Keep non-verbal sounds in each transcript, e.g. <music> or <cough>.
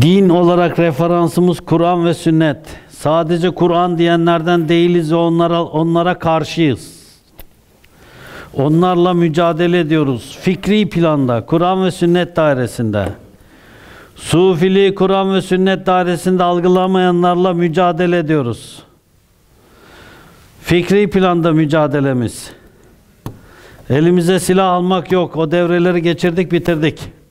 Din olarak referansımız Kur'an ve sünnet. Sadece Kur'an diyenlerden değiliz ve onlara, onlara karşıyız. Onlarla mücadele ediyoruz. Fikri planda, Kur'an ve sünnet dairesinde. Sufiliği Kur'an ve sünnet dairesinde algılamayanlarla mücadele ediyoruz. Fikri planda mücadelemiz. Elimize silah almak yok. O devreleri geçirdik, bitirdik.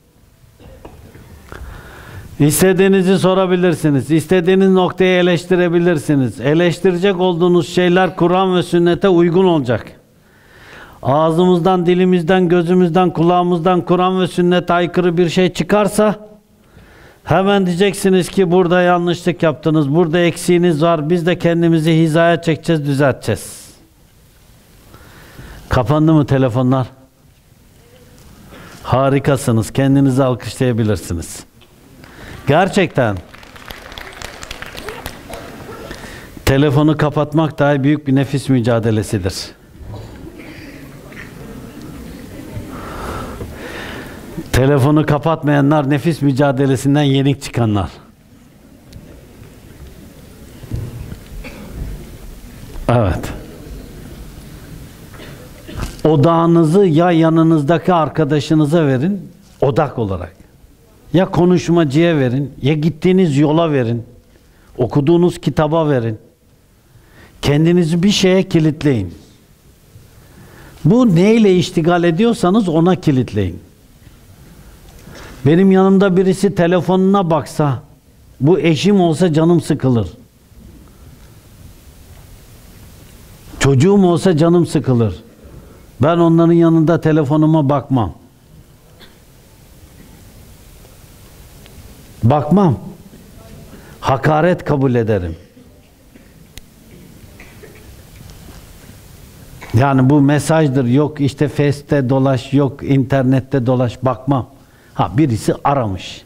İstediğinizi sorabilirsiniz. İstediğiniz noktayı eleştirebilirsiniz. Eleştirecek olduğunuz şeyler Kur'an ve sünnete uygun olacak. Ağzımızdan, dilimizden, gözümüzden, kulağımızdan Kur'an ve sünnete aykırı bir şey çıkarsa hemen diyeceksiniz ki burada yanlışlık yaptınız, burada eksiğiniz var. Biz de kendimizi hizaya çekeceğiz, düzelteceğiz. Kapandı mı telefonlar? Harikasınız. Kendinizi alkışlayabilirsiniz. Gerçekten. Telefonu kapatmak dahi büyük bir nefis mücadelesidir. Telefonu kapatmayanlar nefis mücadelesinden yenik çıkanlar. Evet. Odağınızı ya yanınızdaki arkadaşınıza verin, odak olarak. Ya konuşmacıya verin, ya gittiğiniz yola verin, okuduğunuz kitaba verin. Kendinizi bir şeye kilitleyin. Bu neyle iştigal ediyorsanız ona kilitleyin. Benim yanımda birisi telefonuna baksa, bu eşim olsa canım sıkılır. Çocuğum olsa canım sıkılır. Ben onların yanında telefonuma bakmam. Bakmam. Hakaret kabul ederim. Yani bu mesajdır. Yok işte Face'te dolaş, yok internette dolaş. Bakmam. Ha birisi aramış.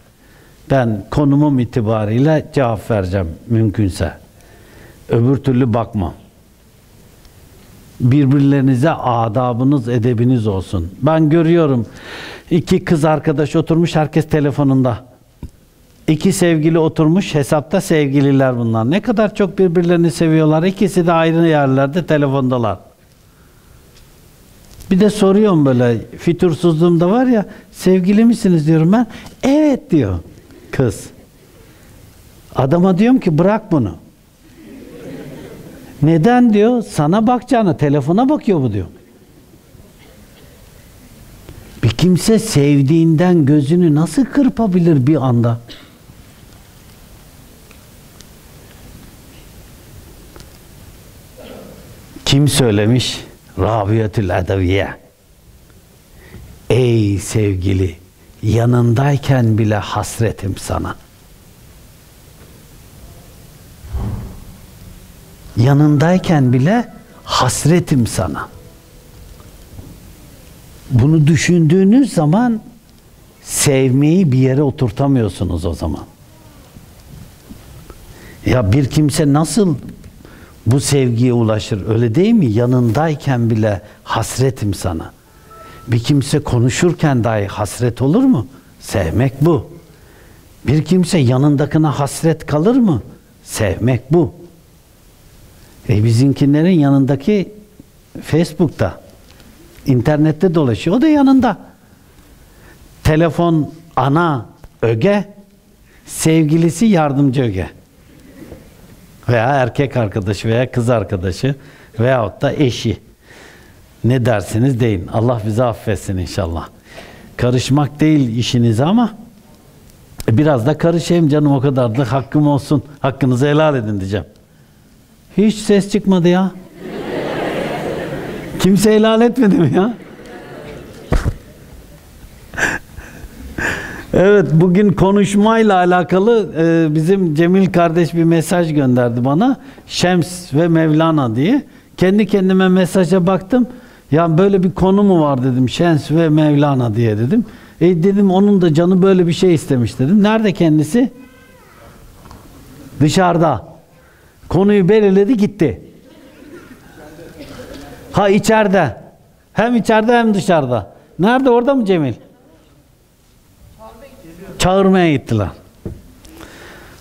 Ben konumum itibariyle cevap vereceğim mümkünse. Öbür türlü bakmam. Birbirlerinize adabınız, edebiniz olsun. Ben görüyorum iki kız arkadaş oturmuş herkes telefonunda. İki sevgili oturmuş hesapta sevgililer bunlar. Ne kadar çok birbirlerini seviyorlar. İkisi de ayrı yerlerde telefondalar. Bir de soruyorum böyle fütursuzluğumda var ya sevgili misiniz diyorum ben. Evet diyor kız. Adama diyorum ki bırak bunu. Neden diyor? Sana bakacağına telefona bakıyor bu diyor. Bir kimse sevdiğinden gözünü nasıl kırpabilir bir anda? Kim söylemiş? Rabiatül Edeviye. Ey sevgili, yanındayken bile hasretim sana. Yanındayken bile hasretim sana. Bunu düşündüğünüz zaman sevmeyi bir yere oturtamıyorsunuz o zaman. Ya bir kimse nasıl bu sevgiye ulaşır öyle değil mi? Yanındayken bile hasretim sana. Bir kimse konuşurken dahi hasret olur mu? Sevmek bu. Bir kimse yanındakine hasret kalır mı? Sevmek bu. E bizimkilerin yanındaki Facebook'ta, internette dolaşıyor. O da yanında. Telefon ana öge, sevgilisi yardımcı öge. Veya erkek arkadaşı veya kız arkadaşı veyahut da eşi. Ne dersiniz deyin. Allah bizi affetsin inşallah. Karışmak değil işinize ama biraz da karışayım canım o kadar da hakkım olsun. Hakkınızı helal edin diyeceğim. Hiç ses çıkmadı ya. Kimse helal etmedi mi ya? Evet bugün konuşmayla alakalı e, bizim Cemil kardeş bir mesaj gönderdi bana. Şems ve Mevlana diye. Kendi kendime mesaja baktım. Ya böyle bir konu mu var dedim. Şems ve Mevlana diye dedim. E dedim onun da canı böyle bir şey istemiş dedim. Nerede kendisi? Dışarıda. Konuyu belirledi gitti. Ha içeride. Hem içeride hem dışarıda. Nerede orada mı Cemil? Çağırmaya gittiler.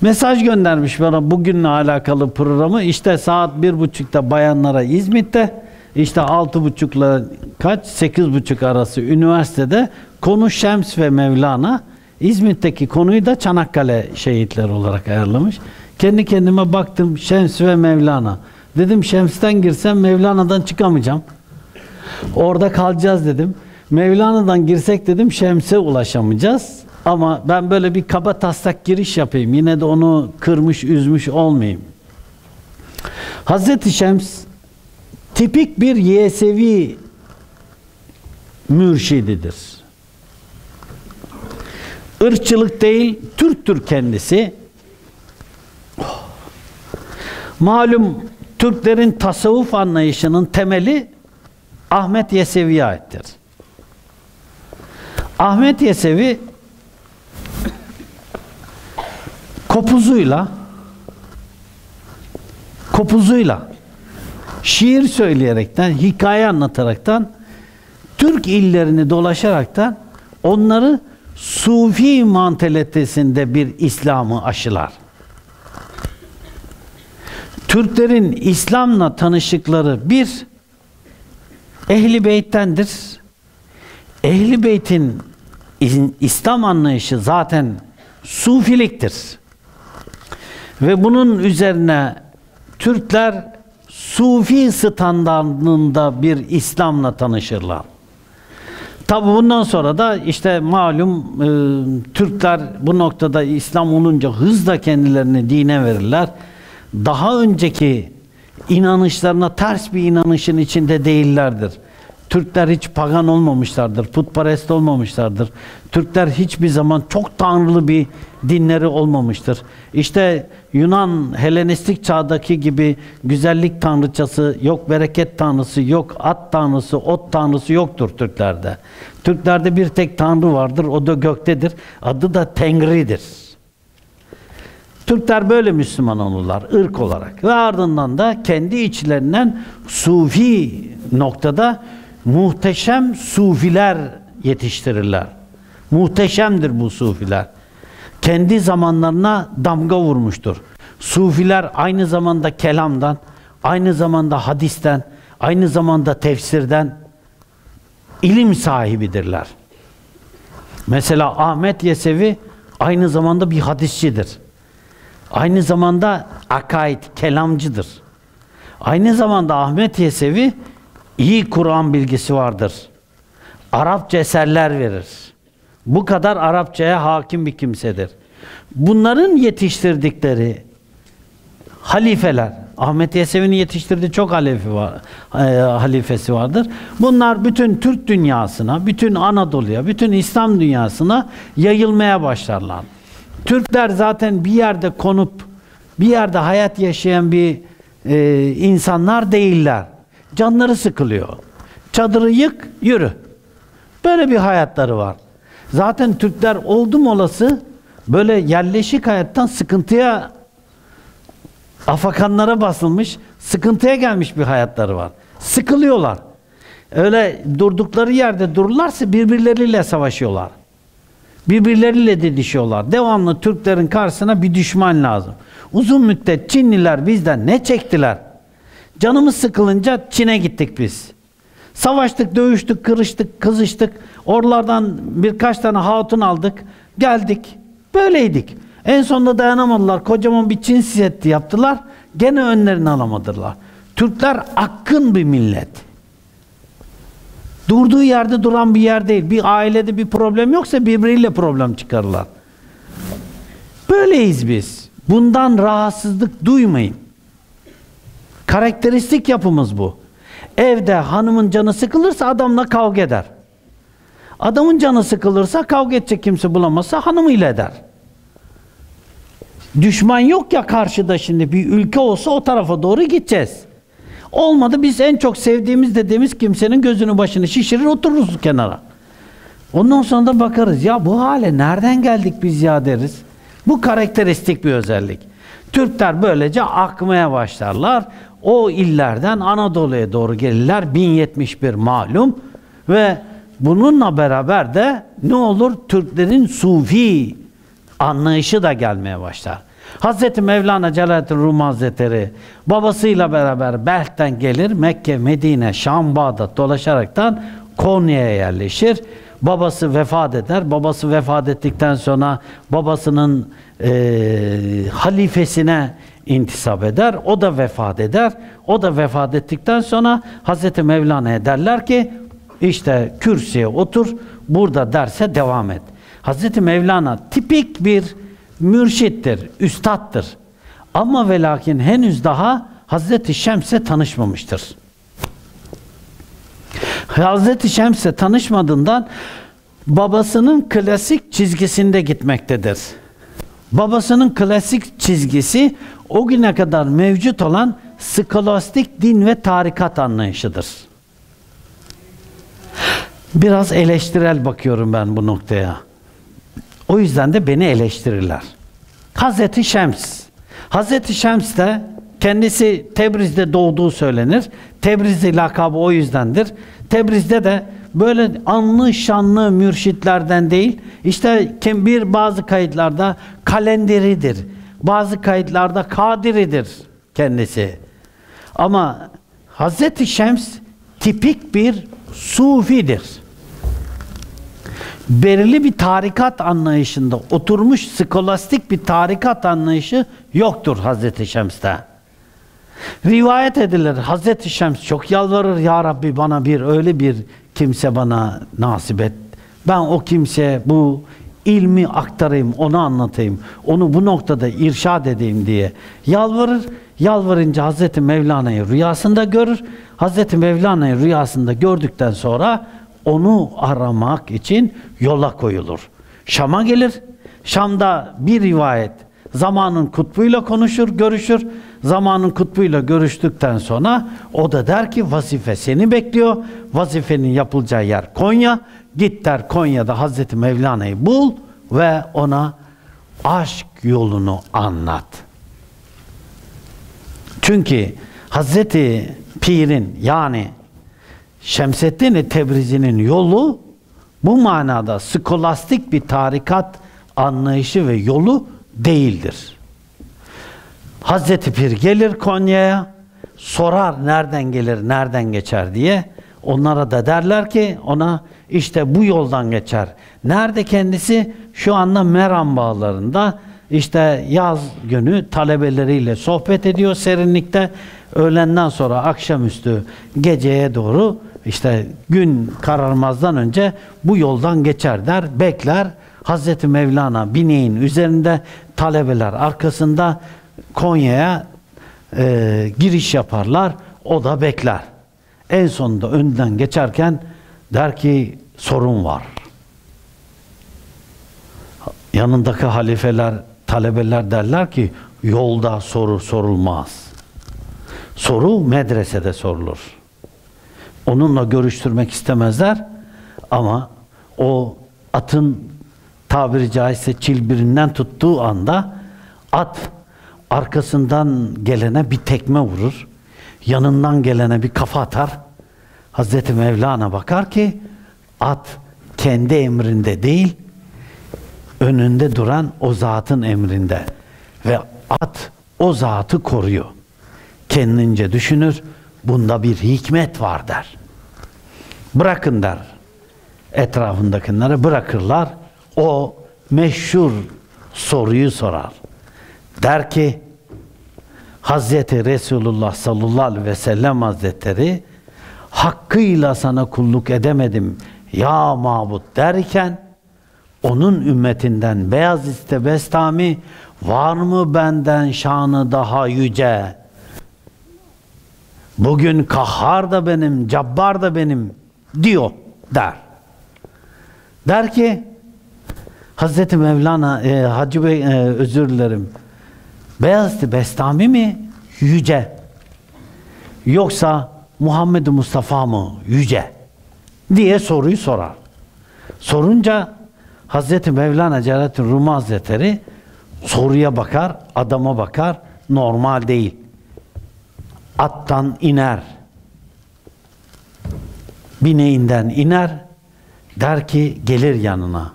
Mesaj göndermiş bana bugünle alakalı programı. İşte saat bir buçukta bayanlara İzmit'te, işte altı buçukla kaç, sekiz buçuk arası üniversitede konu Şems ve Mevlana. İzmit'teki konuyu da Çanakkale şehitleri olarak ayarlamış. Kendi kendime baktım Şems ve Mevlana. Dedim Şems'ten girsem Mevlana'dan çıkamayacağım. Orada kalacağız dedim. Mevlana'dan girsek dedim Şems'e ulaşamayacağız. Ama ben böyle bir kaba taslak giriş yapayım. Yine de onu kırmış, üzmüş olmayayım. Hazreti Şems tipik bir Yesevi mürşididir. Irkçılık değil, Türktür kendisi. Malum Türklerin tasavvuf anlayışının temeli Ahmet Yesevi'ye aittir. Ahmet Yesevi kopuzuyla kopuzuyla şiir söyleyerekten, hikaye anlataraktan Türk illerini dolaşaraktan onları Sufi mantalitesinde bir İslam'ı aşılar. Türklerin İslam'la tanışıkları bir Ehli Beyt'tendir. Ehli Beyt'in İslam anlayışı zaten Sufiliktir. Ve bunun üzerine Türkler Sufi standartında bir İslam'la tanışırlar. Tabi bundan sonra da işte malum e, Türkler bu noktada İslam olunca hızla kendilerini dine verirler. Daha önceki inanışlarına ters bir inanışın içinde değillerdir. Türkler hiç pagan olmamışlardır, putperest olmamışlardır. Türkler hiçbir zaman çok tanrılı bir dinleri olmamıştır. İşte Yunan Helenistik çağdaki gibi güzellik tanrıçası, yok bereket tanrısı, yok at tanrısı, ot tanrısı yoktur Türklerde. Türklerde bir tek tanrı vardır, o da göktedir. Adı da Tengri'dir. Türkler böyle Müslüman olurlar ırk olarak ve ardından da kendi içlerinden sufi noktada muhteşem sufiler yetiştirirler. Muhteşemdir bu sufiler. Kendi zamanlarına damga vurmuştur. Sufiler aynı zamanda kelamdan, aynı zamanda hadisten, aynı zamanda tefsirden ilim sahibidirler. Mesela Ahmet Yesevi aynı zamanda bir hadisçidir. Aynı zamanda akaid, kelamcıdır. Aynı zamanda Ahmet Yesevi iyi Kur'an bilgisi vardır. Arapça eserler verir. Bu kadar Arapçaya hakim bir kimsedir. Bunların yetiştirdikleri halifeler, Ahmet Yesevi'nin yetiştirdiği çok halife var, e, halifesi vardır. Bunlar bütün Türk dünyasına, bütün Anadolu'ya, bütün İslam dünyasına yayılmaya başlarlar. Türkler zaten bir yerde konup bir yerde hayat yaşayan bir e, insanlar değiller. Canları sıkılıyor. Çadırı yık, yürü. Böyle bir hayatları var. Zaten Türkler oldum olası böyle yerleşik hayattan sıkıntıya afakanlara basılmış, sıkıntıya gelmiş bir hayatları var. Sıkılıyorlar. Öyle durdukları yerde dururlarsa birbirleriyle savaşıyorlar. Birbirleriyle didişiyorlar. Devamlı Türklerin karşısına bir düşman lazım. Uzun müddet Çinliler bizden ne çektiler? Canımız sıkılınca Çin'e gittik biz. Savaştık, dövüştük, kırıştık, kızıştık. Oralardan birkaç tane hatun aldık. Geldik. Böyleydik. En sonunda dayanamadılar. Kocaman bir Çin siyeti yaptılar. Gene önlerini alamadılar. Türkler akın bir millet. Durduğu yerde duran bir yer değil. Bir ailede bir problem yoksa birbiriyle problem çıkarırlar. Böyleyiz biz. Bundan rahatsızlık duymayın. Karakteristik yapımız bu. Evde hanımın canı sıkılırsa adamla kavga eder. Adamın canı sıkılırsa kavga edecek kimse bulamazsa hanımıyla eder. Düşman yok ya karşıda şimdi bir ülke olsa o tarafa doğru gideceğiz. Olmadı biz en çok sevdiğimiz dediğimiz kimsenin gözünü başını şişirir otururuz kenara. Ondan sonra da bakarız ya bu hale nereden geldik biz ya deriz. Bu karakteristik bir özellik. Türkler böylece akmaya başlarlar. O illerden Anadolu'ya doğru gelirler. 1071 malum ve bununla beraber de ne olur? Türklerin sufi anlayışı da gelmeye başlar. Hazreti Mevlana Celaleddin Rum Hazretleri babasıyla beraber Belh'ten gelir Mekke, Medine, Şam, Bağdat dolaşaraktan Konya'ya yerleşir. Babası vefat eder. Babası vefat ettikten sonra babasının e, halifesine intisap eder. O da vefat eder. O da vefat ettikten sonra Hazreti Mevlana'ya derler ki işte kürsüye otur, burada derse devam et. Hazreti Mevlana tipik bir mürşittir, üstattır. Ama ve lakin henüz daha Hazreti Şems'e tanışmamıştır. Hazreti Şems'e tanışmadığından babasının klasik çizgisinde gitmektedir. Babasının klasik çizgisi o güne kadar mevcut olan skolastik din ve tarikat anlayışıdır. Biraz eleştirel bakıyorum ben bu noktaya. O yüzden de beni eleştirirler. Hazreti Şems. Hazreti Şems de kendisi Tebriz'de doğduğu söylenir. Tebrizli lakabı o yüzdendir. Tebriz'de de böyle anlı şanlı mürşitlerden değil, işte bir bazı kayıtlarda kalenderidir. Bazı kayıtlarda kadiridir kendisi. Ama Hazreti Şems tipik bir sufidir belirli bir tarikat anlayışında oturmuş skolastik bir tarikat anlayışı yoktur Hazreti Şems'te. Rivayet edilir Hazreti Şems çok yalvarır ya Rabbi bana bir öyle bir kimse bana nasip et. Ben o kimseye bu ilmi aktarayım, onu anlatayım, onu bu noktada irşad edeyim diye yalvarır. Yalvarınca Hazreti Mevlana'yı rüyasında görür. Hazreti Mevlana'yı rüyasında gördükten sonra onu aramak için yola koyulur. Şam'a gelir. Şam'da bir rivayet zamanın kutbuyla konuşur, görüşür. Zamanın kutbuyla görüştükten sonra o da der ki vazife seni bekliyor. Vazifenin yapılacağı yer Konya. Git der Konya'da Hazreti Mevlana'yı bul ve ona aşk yolunu anlat. Çünkü Hazreti Pir'in yani Şemseddin Tebrizi'nin yolu bu manada skolastik bir tarikat anlayışı ve yolu değildir. Hazreti Pir gelir Konya'ya, sorar nereden gelir, nereden geçer diye. Onlara da derler ki ona işte bu yoldan geçer. Nerede kendisi? Şu anda Meram bağlarında işte yaz günü talebeleriyle sohbet ediyor serinlikte. Öğlenden sonra akşamüstü geceye doğru işte gün kararmazdan önce bu yoldan geçer der, bekler. Hazreti Mevlana bineğin üzerinde talebeler arkasında Konya'ya e, giriş yaparlar. O da bekler. En sonunda önden geçerken der ki sorun var. Yanındaki halifeler, talebeler derler ki yolda soru sorulmaz. Soru medresede sorulur. Onunla görüştürmek istemezler ama o atın tabiri caizse çilbirinden tuttuğu anda at arkasından gelene bir tekme vurur. Yanından gelene bir kafa atar. Hazreti Mevlana bakar ki at kendi emrinde değil, önünde duran o zatın emrinde. Ve at o zatı koruyor. Kendince düşünür, bunda bir hikmet var der. Bırakın der. Etrafındakileri bırakırlar. O meşhur soruyu sorar. Der ki Hazreti Resulullah sallallahu aleyhi ve sellem Hazretleri hakkıyla sana kulluk edemedim ya mabut derken onun ümmetinden beyaz iste bestami var mı benden şanı daha yüce Bugün kahhar da benim, cabbar da benim diyor der. Der ki Hazreti Mevlana, e, Hacı Bey e, özür dilerim. Beyazıt Bestami mi yüce? Yoksa Muhammed Mustafa mı yüce? diye soruyu sorar. Sorunca Hazreti Mevlana Celaleddin Rumi Hazretleri soruya bakar, adama bakar, normal değil attan iner. Bineğinden iner. Der ki gelir yanına.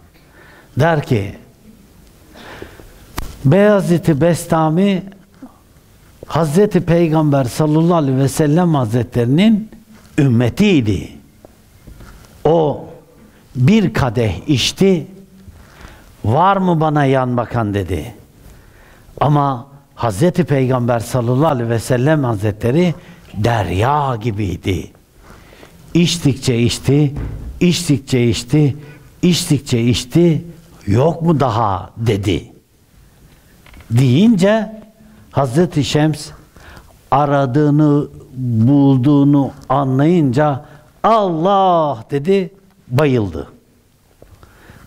Der ki Beyazıt Bestami Hazreti Peygamber sallallahu aleyhi ve sellem hazretlerinin ümmetiydi. O bir kadeh içti. Var mı bana yan bakan dedi. Ama Hazreti Peygamber sallallahu aleyhi ve sellem hazretleri derya gibiydi. İçtikçe içti, içtikçe içti, içtikçe içti, yok mu daha dedi. Deyince Hazreti Şems aradığını bulduğunu anlayınca Allah dedi bayıldı.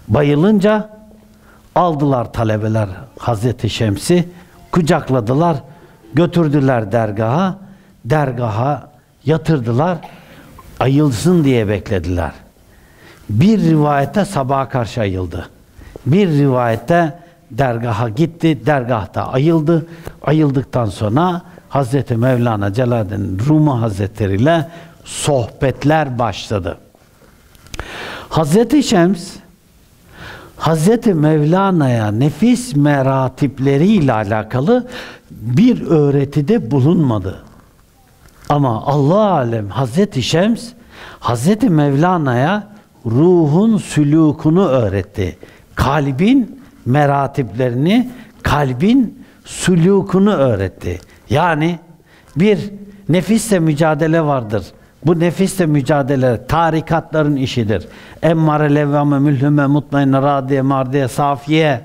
Bayılınca aldılar talebeler Hazreti Şems'i kucakladılar götürdüler dergaha dergaha yatırdılar ayılsın diye beklediler. Bir rivayette sabaha karşı ayıldı. Bir rivayette dergaha gitti, dergahta ayıldı. Ayıldıktan sonra Hazreti Mevlana Celaleddin Rumi Hazretleri ile sohbetler başladı. Hazreti Şems Hazreti Mevlana'ya nefis meratipleriyle alakalı bir öğretide bulunmadı. Ama Allah alem Hazreti Şems Hazreti Mevlana'ya ruhun sülukunu öğretti. Kalbin meratiplerini, kalbin sülukunu öğretti. Yani bir nefisle mücadele vardır. Bu nefisle mücadele tarikatların işidir. Emmare levvame mülhüme mutmainne radiye mardiye safiye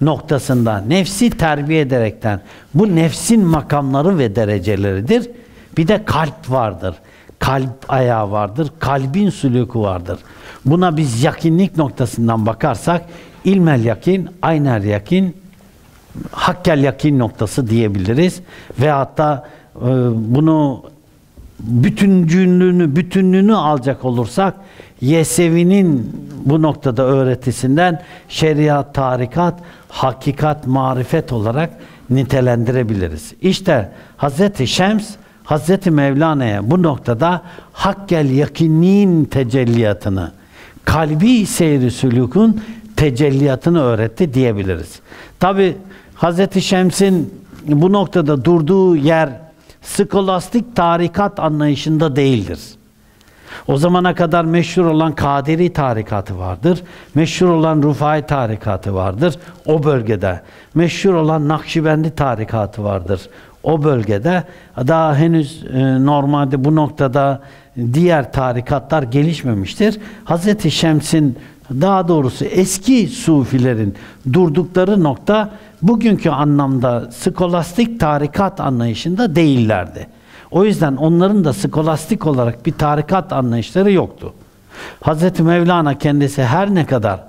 noktasında nefsi terbiye ederekten bu nefsin makamları ve dereceleridir. Bir de kalp vardır. Kalp ayağı vardır. Kalbin sülükü vardır. Buna biz yakinlik noktasından bakarsak ilmel yakin, aynel yakin, hakkel yakin noktası diyebiliriz. Ve hatta e, bunu bütüncüllüğünü, bütünlüğünü alacak olursak Yesevi'nin bu noktada öğretisinden şeriat, tarikat, hakikat, marifet olarak nitelendirebiliriz. İşte Hazreti Şems Hazreti Mevlana'ya bu noktada hakkel yakinliğin tecelliyatını, kalbi seyri sülükün tecelliyatını öğretti diyebiliriz. Tabi Hazreti Şems'in bu noktada durduğu yer skolastik tarikat anlayışında değildir. O zamana kadar meşhur olan Kadiri tarikatı vardır. Meşhur olan Rufai tarikatı vardır o bölgede. Meşhur olan Nakşibendi tarikatı vardır o bölgede. Daha henüz e, normalde bu noktada diğer tarikatlar gelişmemiştir. Hazreti Şems'in daha doğrusu eski sufilerin durdukları nokta bugünkü anlamda skolastik tarikat anlayışında değillerdi. O yüzden onların da skolastik olarak bir tarikat anlayışları yoktu. Hz. Mevlana kendisi her ne kadar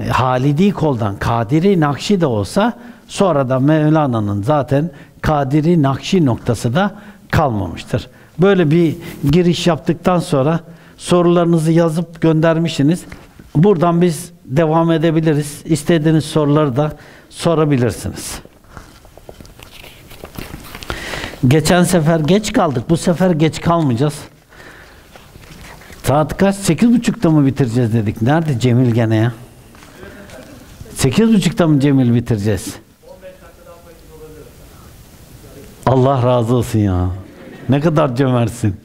e, Halidi koldan Kadiri Nakşi de olsa sonra da Mevlana'nın zaten Kadiri Nakşi noktası da kalmamıştır. Böyle bir giriş yaptıktan sonra sorularınızı yazıp göndermişsiniz. Buradan biz devam edebiliriz. İstediğiniz soruları da sorabilirsiniz. Geçen sefer geç kaldık. Bu sefer geç kalmayacağız. Saat kaç? Sekiz buçukta mı bitireceğiz dedik. Nerede Cemil gene ya? Sekiz buçukta mı Cemil bitireceğiz? Allah razı olsun ya. Ne kadar cömertsin.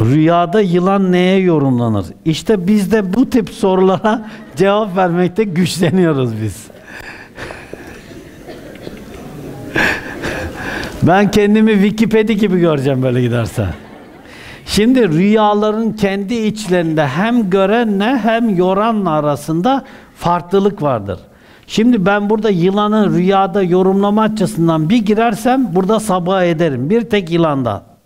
Rüyada yılan neye yorumlanır? İşte biz de bu tip sorulara <laughs> cevap vermekte güçleniyoruz biz. ben kendimi Wikipedia gibi göreceğim böyle giderse. Şimdi rüyaların kendi içlerinde hem görenle hem yoranla arasında farklılık vardır. Şimdi ben burada yılanı rüyada yorumlama açısından bir girersem burada sabah ederim. Bir tek yılanda.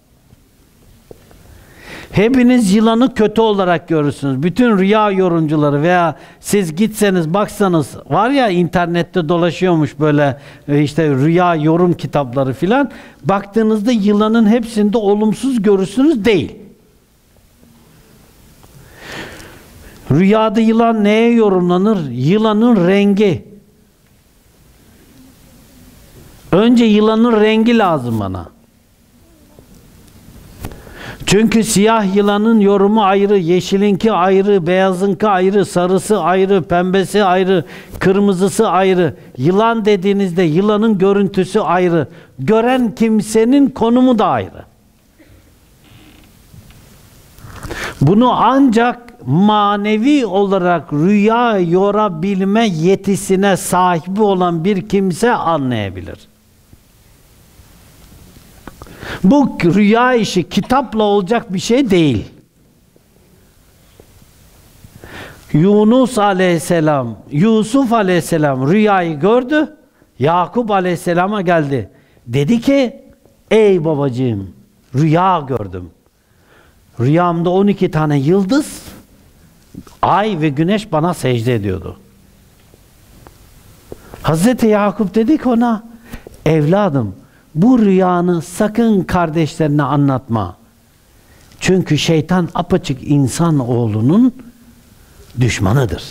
Hepiniz yılanı kötü olarak görürsünüz. Bütün rüya yorumcuları veya siz gitseniz baksanız var ya internette dolaşıyormuş böyle e, işte rüya yorum kitapları filan. Baktığınızda yılanın hepsinde olumsuz görürsünüz değil. Rüyada yılan neye yorumlanır? Yılanın rengi. Önce yılanın rengi lazım bana. Çünkü siyah yılanın yorumu ayrı, yeşilinki ayrı, beyazınki ayrı, sarısı ayrı, pembesi ayrı, kırmızısı ayrı. Yılan dediğinizde yılanın görüntüsü ayrı. Gören kimsenin konumu da ayrı. Bunu ancak manevi olarak rüya yorabilme yetisine sahibi olan bir kimse anlayabilir. Bu rüya işi kitapla olacak bir şey değil. Yunus aleyhisselam, Yusuf aleyhisselam rüyayı gördü. Yakup aleyhisselama geldi. Dedi ki, ey babacığım rüya gördüm. Rüyamda 12 tane yıldız, ay ve güneş bana secde ediyordu. Hazreti Yakup dedi ki ona, evladım bu rüyanı sakın kardeşlerine anlatma. Çünkü şeytan apaçık insan oğlunun düşmanıdır.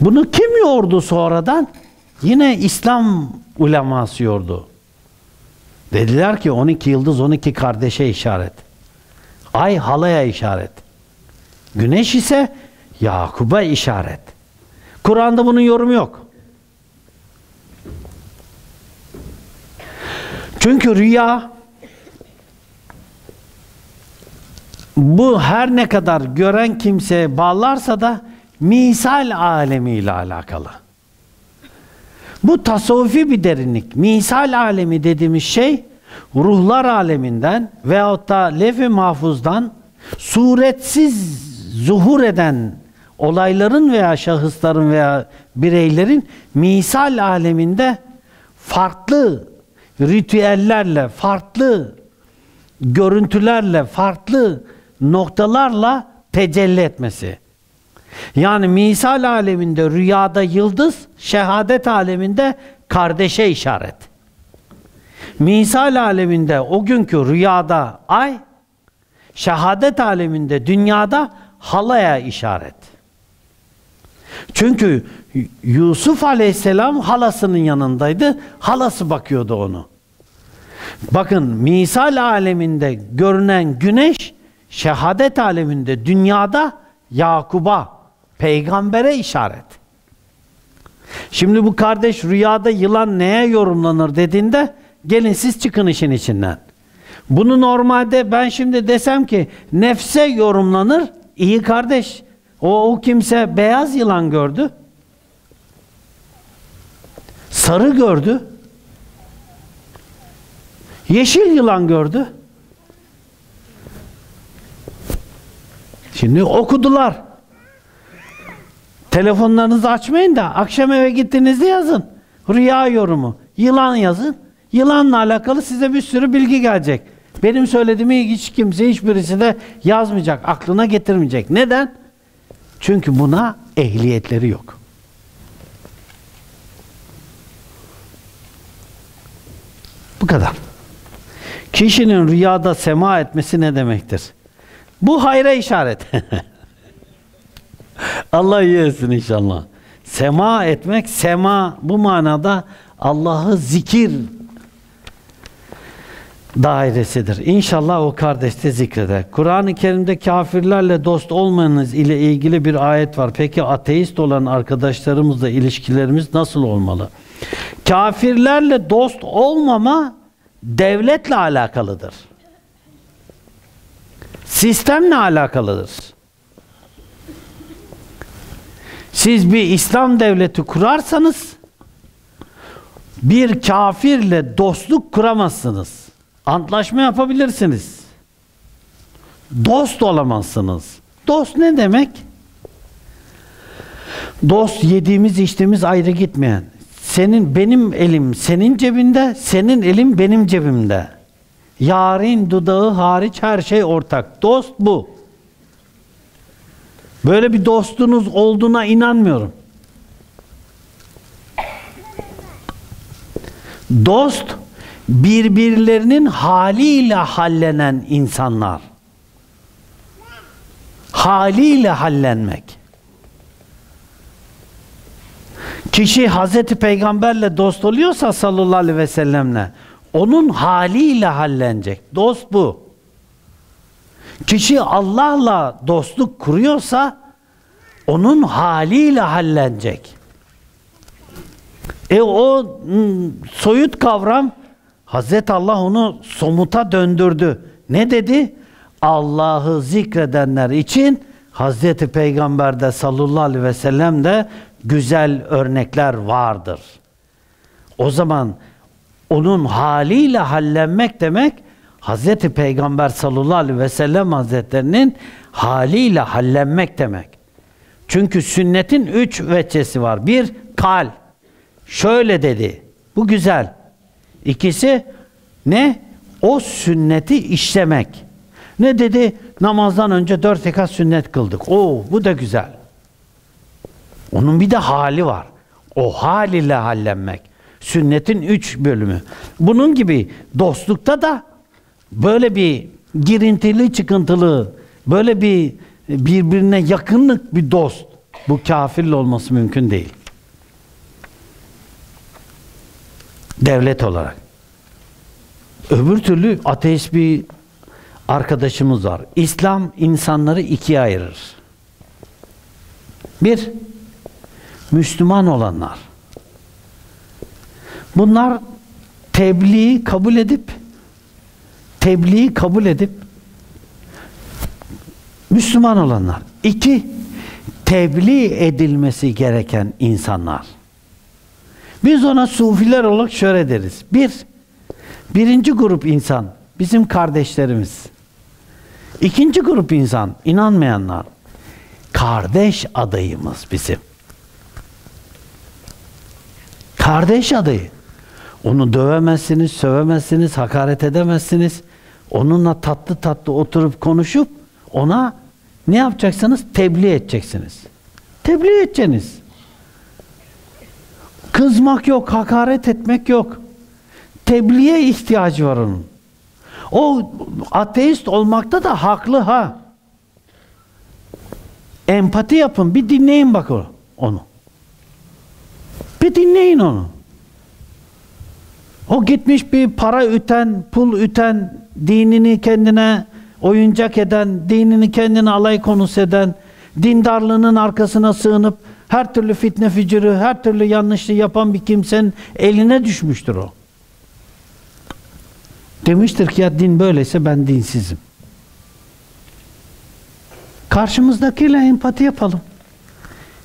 Bunu kim yordu sonradan? Yine İslam uleması yordu. Dediler ki 12 yıldız 12 kardeşe işaret. Ay halaya işaret. Güneş ise Yakub'a işaret. Kur'an'da bunun yorumu yok. Çünkü rüya bu her ne kadar gören kimseye bağlarsa da misal alemiyle alakalı. Bu tasavvufi bir derinlik. Misal alemi dediğimiz şey ruhlar aleminden veyahut da lef-i mahfuzdan suretsiz zuhur eden olayların veya şahısların veya bireylerin misal aleminde farklı ritüellerle, farklı görüntülerle, farklı noktalarla tecelli etmesi. Yani misal aleminde rüyada yıldız, şehadet aleminde kardeşe işaret. Misal aleminde o günkü rüyada ay, şehadet aleminde dünyada halaya işaret. Çünkü Yusuf aleyhisselam halasının yanındaydı. Halası bakıyordu onu. Bakın misal aleminde görünen güneş şehadet aleminde dünyada Yakub'a peygambere işaret. Şimdi bu kardeş rüyada yılan neye yorumlanır dediğinde gelin siz çıkın işin içinden. Bunu normalde ben şimdi desem ki nefse yorumlanır. İyi kardeş. O, o kimse beyaz yılan gördü. Sarı gördü. Yeşil yılan gördü. Şimdi okudular. Telefonlarınızı açmayın da akşam eve gittiğinizde yazın. Rüya yorumu. Yılan yazın. Yılanla alakalı size bir sürü bilgi gelecek. Benim söylediğimi hiç kimse hiçbirisi de yazmayacak. Aklına getirmeyecek. Neden? Çünkü buna ehliyetleri yok. Bu kadar. Kişinin rüyada sema etmesi ne demektir? Bu hayra işaret. <laughs> Allah yesin inşallah. Sema etmek, sema bu manada Allah'ı zikir dairesidir. İnşallah o kardeş de zikreder. Kur'an-ı Kerim'de kafirlerle dost olmanız ile ilgili bir ayet var. Peki ateist olan arkadaşlarımızla ilişkilerimiz nasıl olmalı? Kafirlerle dost olmama devletle alakalıdır. Sistemle alakalıdır. Siz bir İslam devleti kurarsanız bir kafirle dostluk kuramazsınız. Antlaşma yapabilirsiniz. Dost olamazsınız. Dost ne demek? Dost yediğimiz içtiğimiz ayrı gitmeyen. Senin benim elim senin cebinde, senin elim benim cebimde. Yarın dudağı hariç her şey ortak. Dost bu. Böyle bir dostunuz olduğuna inanmıyorum. Dost birbirlerinin haliyle hallenen insanlar. Haliyle hallenmek. Kişi Hazreti Peygamberle dost oluyorsa sallallahu aleyhi ve sellemle onun haliyle hallenecek. Dost bu. Kişi Allah'la dostluk kuruyorsa onun haliyle hallenecek. E o mm, soyut kavram Hazreti Allah onu somuta döndürdü. Ne dedi? Allah'ı zikredenler için Hazreti Peygamber'de sallallahu aleyhi ve sellem de güzel örnekler vardır. O zaman onun haliyle hallenmek demek Hazreti Peygamber sallallahu aleyhi ve sellem Hazretlerinin haliyle hallenmek demek. Çünkü sünnetin üç veçesi var. Bir, kal. Şöyle dedi. Bu güzel. İkisi ne? O sünneti işlemek. Ne dedi? Namazdan önce dört rekat sünnet kıldık. Oo, bu da güzel. Onun bir de hali var. O hal ile hallenmek. Sünnetin üç bölümü. Bunun gibi dostlukta da böyle bir girintili çıkıntılı, böyle bir birbirine yakınlık bir dost. Bu kafirle olması mümkün değil. Devlet olarak. Öbür türlü ateist bir arkadaşımız var. İslam insanları ikiye ayırır. Bir, Müslüman olanlar. Bunlar tebliği kabul edip tebliği kabul edip Müslüman olanlar. İki, tebliğ edilmesi gereken insanlar. Biz ona sufiler olarak şöyle deriz. Bir, birinci grup insan bizim kardeşlerimiz. İkinci grup insan inanmayanlar. Kardeş adayımız bizim. Kardeş adayı. Onu dövemezsiniz, sövemezsiniz, hakaret edemezsiniz. Onunla tatlı tatlı oturup konuşup ona ne yapacaksınız? Tebliğ edeceksiniz. Tebliğ edeceksiniz. Kızmak yok, hakaret etmek yok. Tebliğe ihtiyacı var onun. O ateist olmakta da haklı ha. Empati yapın, bir dinleyin bak onu. Bir dinleyin onu. O gitmiş bir para üten, pul üten, dinini kendine oyuncak eden, dinini kendine alay konusu eden, dindarlığının arkasına sığınıp her türlü fitne fücürü, her türlü yanlışlığı yapan bir kimsenin eline düşmüştür o. Demiştir ki ya din böyleyse ben dinsizim. Karşımızdakiyle empati yapalım.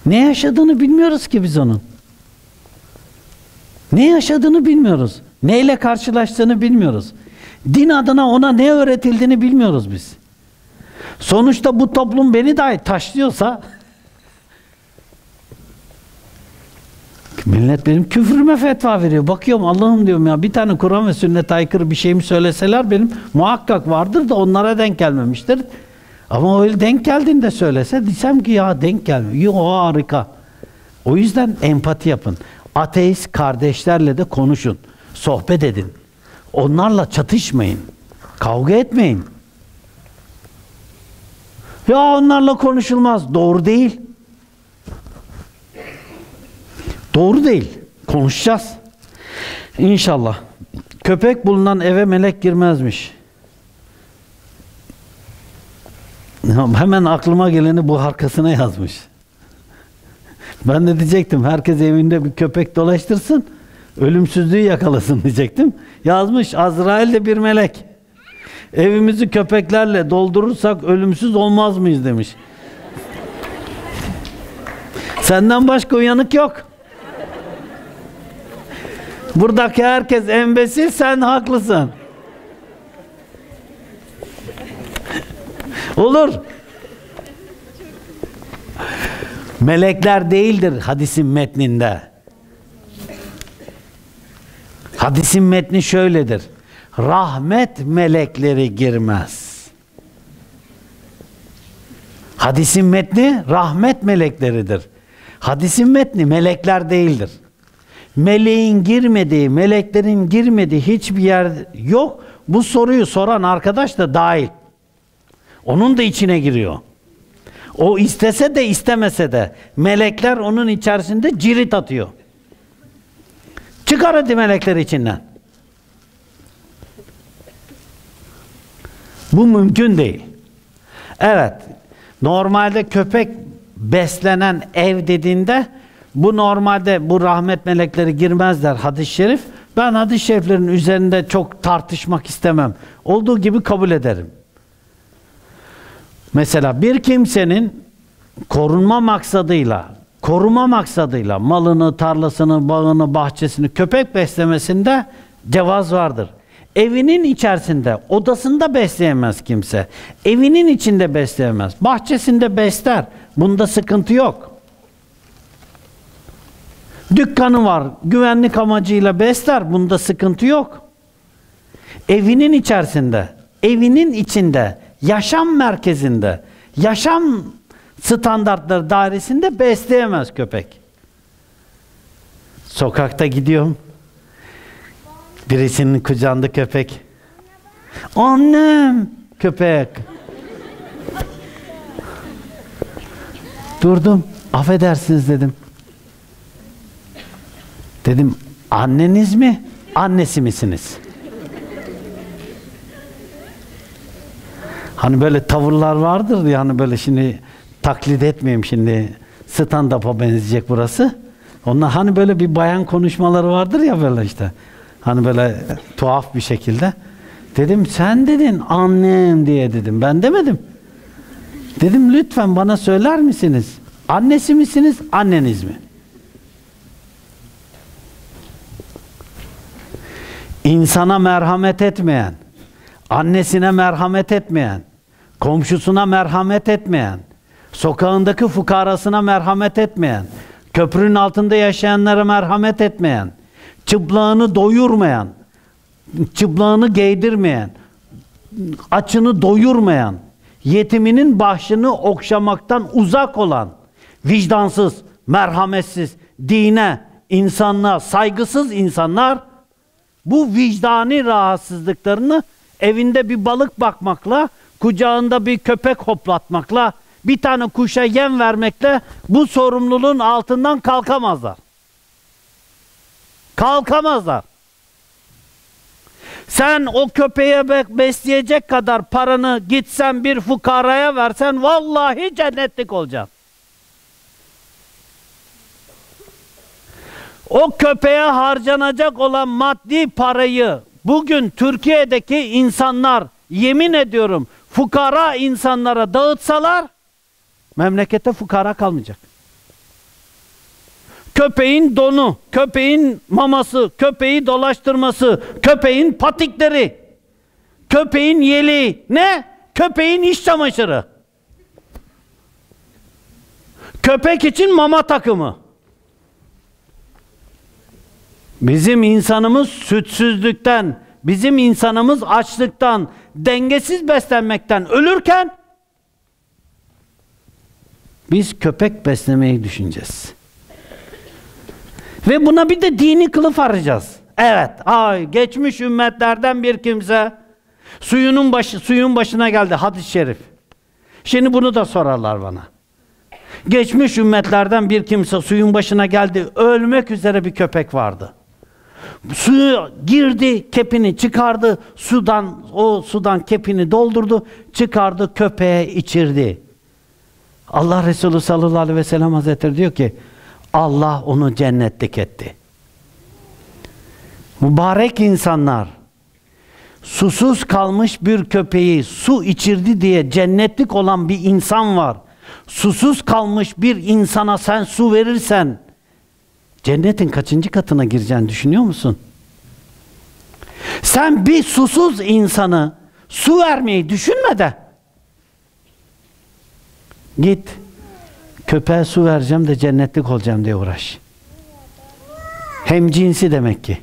Ne yaşadığını bilmiyoruz ki biz onun. Ne yaşadığını bilmiyoruz. Neyle karşılaştığını bilmiyoruz. Din adına ona ne öğretildiğini bilmiyoruz biz. Sonuçta bu toplum beni dahi taşlıyorsa millet benim küfrüme fetva veriyor. Bakıyorum Allah'ım diyorum ya bir tane Kur'an ve sünnet aykırı bir şey mi söyleseler benim muhakkak vardır da onlara denk gelmemiştir. Ama öyle denk geldiğinde söylese desem ki ya denk gelmiyor. Yo harika. O yüzden empati yapın. Ateist kardeşlerle de konuşun. Sohbet edin. Onlarla çatışmayın. Kavga etmeyin. Ya onlarla konuşulmaz. Doğru değil. Doğru değil. Konuşacağız. İnşallah. Köpek bulunan eve melek girmezmiş. Hemen aklıma geleni bu arkasına yazmış. Ben de diyecektim herkes evinde bir köpek dolaştırsın. Ölümsüzlüğü yakalasın <laughs> diyecektim. Yazmış Azrail de bir melek. Evimizi köpeklerle doldurursak ölümsüz olmaz mıyız demiş. Senden başka uyanık yok. Buradaki herkes embesil, sen haklısın. Olur. Melekler değildir hadisin metninde. Hadisin metni şöyledir. Rahmet melekleri girmez. Hadisin metni rahmet melekleridir. Hadisin metni melekler değildir. Meleğin girmediği, meleklerin girmediği hiçbir yer yok. Bu soruyu soran arkadaş da dahil. Onun da içine giriyor. O istese de istemese de melekler onun içerisinde cirit atıyor. Çıkar hadi melekler içinden. Bu mümkün değil. Evet. Normalde köpek beslenen ev dediğinde bu normalde bu rahmet melekleri girmezler hadis-i şerif. Ben hadis-i şeriflerin üzerinde çok tartışmak istemem. Olduğu gibi kabul ederim. Mesela bir kimsenin korunma maksadıyla, koruma maksadıyla malını, tarlasını, bağını, bahçesini köpek beslemesinde cevaz vardır. Evinin içerisinde, odasında besleyemez kimse. Evinin içinde besleyemez. Bahçesinde besler. Bunda sıkıntı yok. Dükkanı var, güvenlik amacıyla besler. Bunda sıkıntı yok. Evinin içerisinde, evinin içinde, yaşam merkezinde, yaşam standartları dairesinde besleyemez köpek. Sokakta gidiyorum. Birisinin kucağında köpek. Annem köpek. Durdum. Affedersiniz dedim. Dedim anneniz mi? Annesi misiniz? Hani böyle tavırlar vardır ya hani böyle şimdi taklit etmeyeyim şimdi stand-up'a benzeyecek burası. Onlar hani böyle bir bayan konuşmaları vardır ya böyle işte. Hani böyle tuhaf bir şekilde. Dedim sen dedin annem diye dedim. Ben demedim. Dedim lütfen bana söyler misiniz? Annesi misiniz, anneniz mi? İnsana merhamet etmeyen, annesine merhamet etmeyen, komşusuna merhamet etmeyen, sokağındaki fukarasına merhamet etmeyen, köprünün altında yaşayanlara merhamet etmeyen, çıplağını doyurmayan, çıplağını giydirmeyen, açını doyurmayan, yetiminin başını okşamaktan uzak olan, vicdansız, merhametsiz, dine, insanlığa saygısız insanlar bu vicdani rahatsızlıklarını evinde bir balık bakmakla, kucağında bir köpek hoplatmakla, bir tane kuşa yem vermekle bu sorumluluğun altından kalkamazlar. Kalkamazlar. Sen o köpeğe besleyecek kadar paranı gitsen bir fukaraya versen vallahi cennetlik olacaksın. O köpeğe harcanacak olan maddi parayı bugün Türkiye'deki insanlar yemin ediyorum fukara insanlara dağıtsalar memlekette fukara kalmayacak. Köpeğin donu, köpeğin maması, köpeği dolaştırması, köpeğin patikleri, köpeğin yeli, ne? Köpeğin iş çamaşırı. Köpek için mama takımı. Bizim insanımız sütsüzlükten, bizim insanımız açlıktan, dengesiz beslenmekten ölürken biz köpek beslemeyi düşüneceğiz. Ve buna bir de dini kılıf arayacağız. Evet, ay geçmiş ümmetlerden bir kimse suyunun başı suyun başına geldi hadis-i şerif. Şimdi bunu da sorarlar bana. Geçmiş ümmetlerden bir kimse suyun başına geldi. Ölmek üzere bir köpek vardı. Suyu girdi, kepini çıkardı, sudan o sudan kepini doldurdu, çıkardı, köpeğe içirdi. Allah Resulü sallallahu aleyhi ve sellem Hazretleri diyor ki Allah onu cennetlik etti. Mübarek insanlar susuz kalmış bir köpeği su içirdi diye cennetlik olan bir insan var. Susuz kalmış bir insana sen su verirsen cennetin kaçıncı katına gireceğini düşünüyor musun? Sen bir susuz insanı su vermeyi düşünme de git köpeğe su vereceğim de cennetlik olacağım diye uğraş. Hem cinsi demek ki.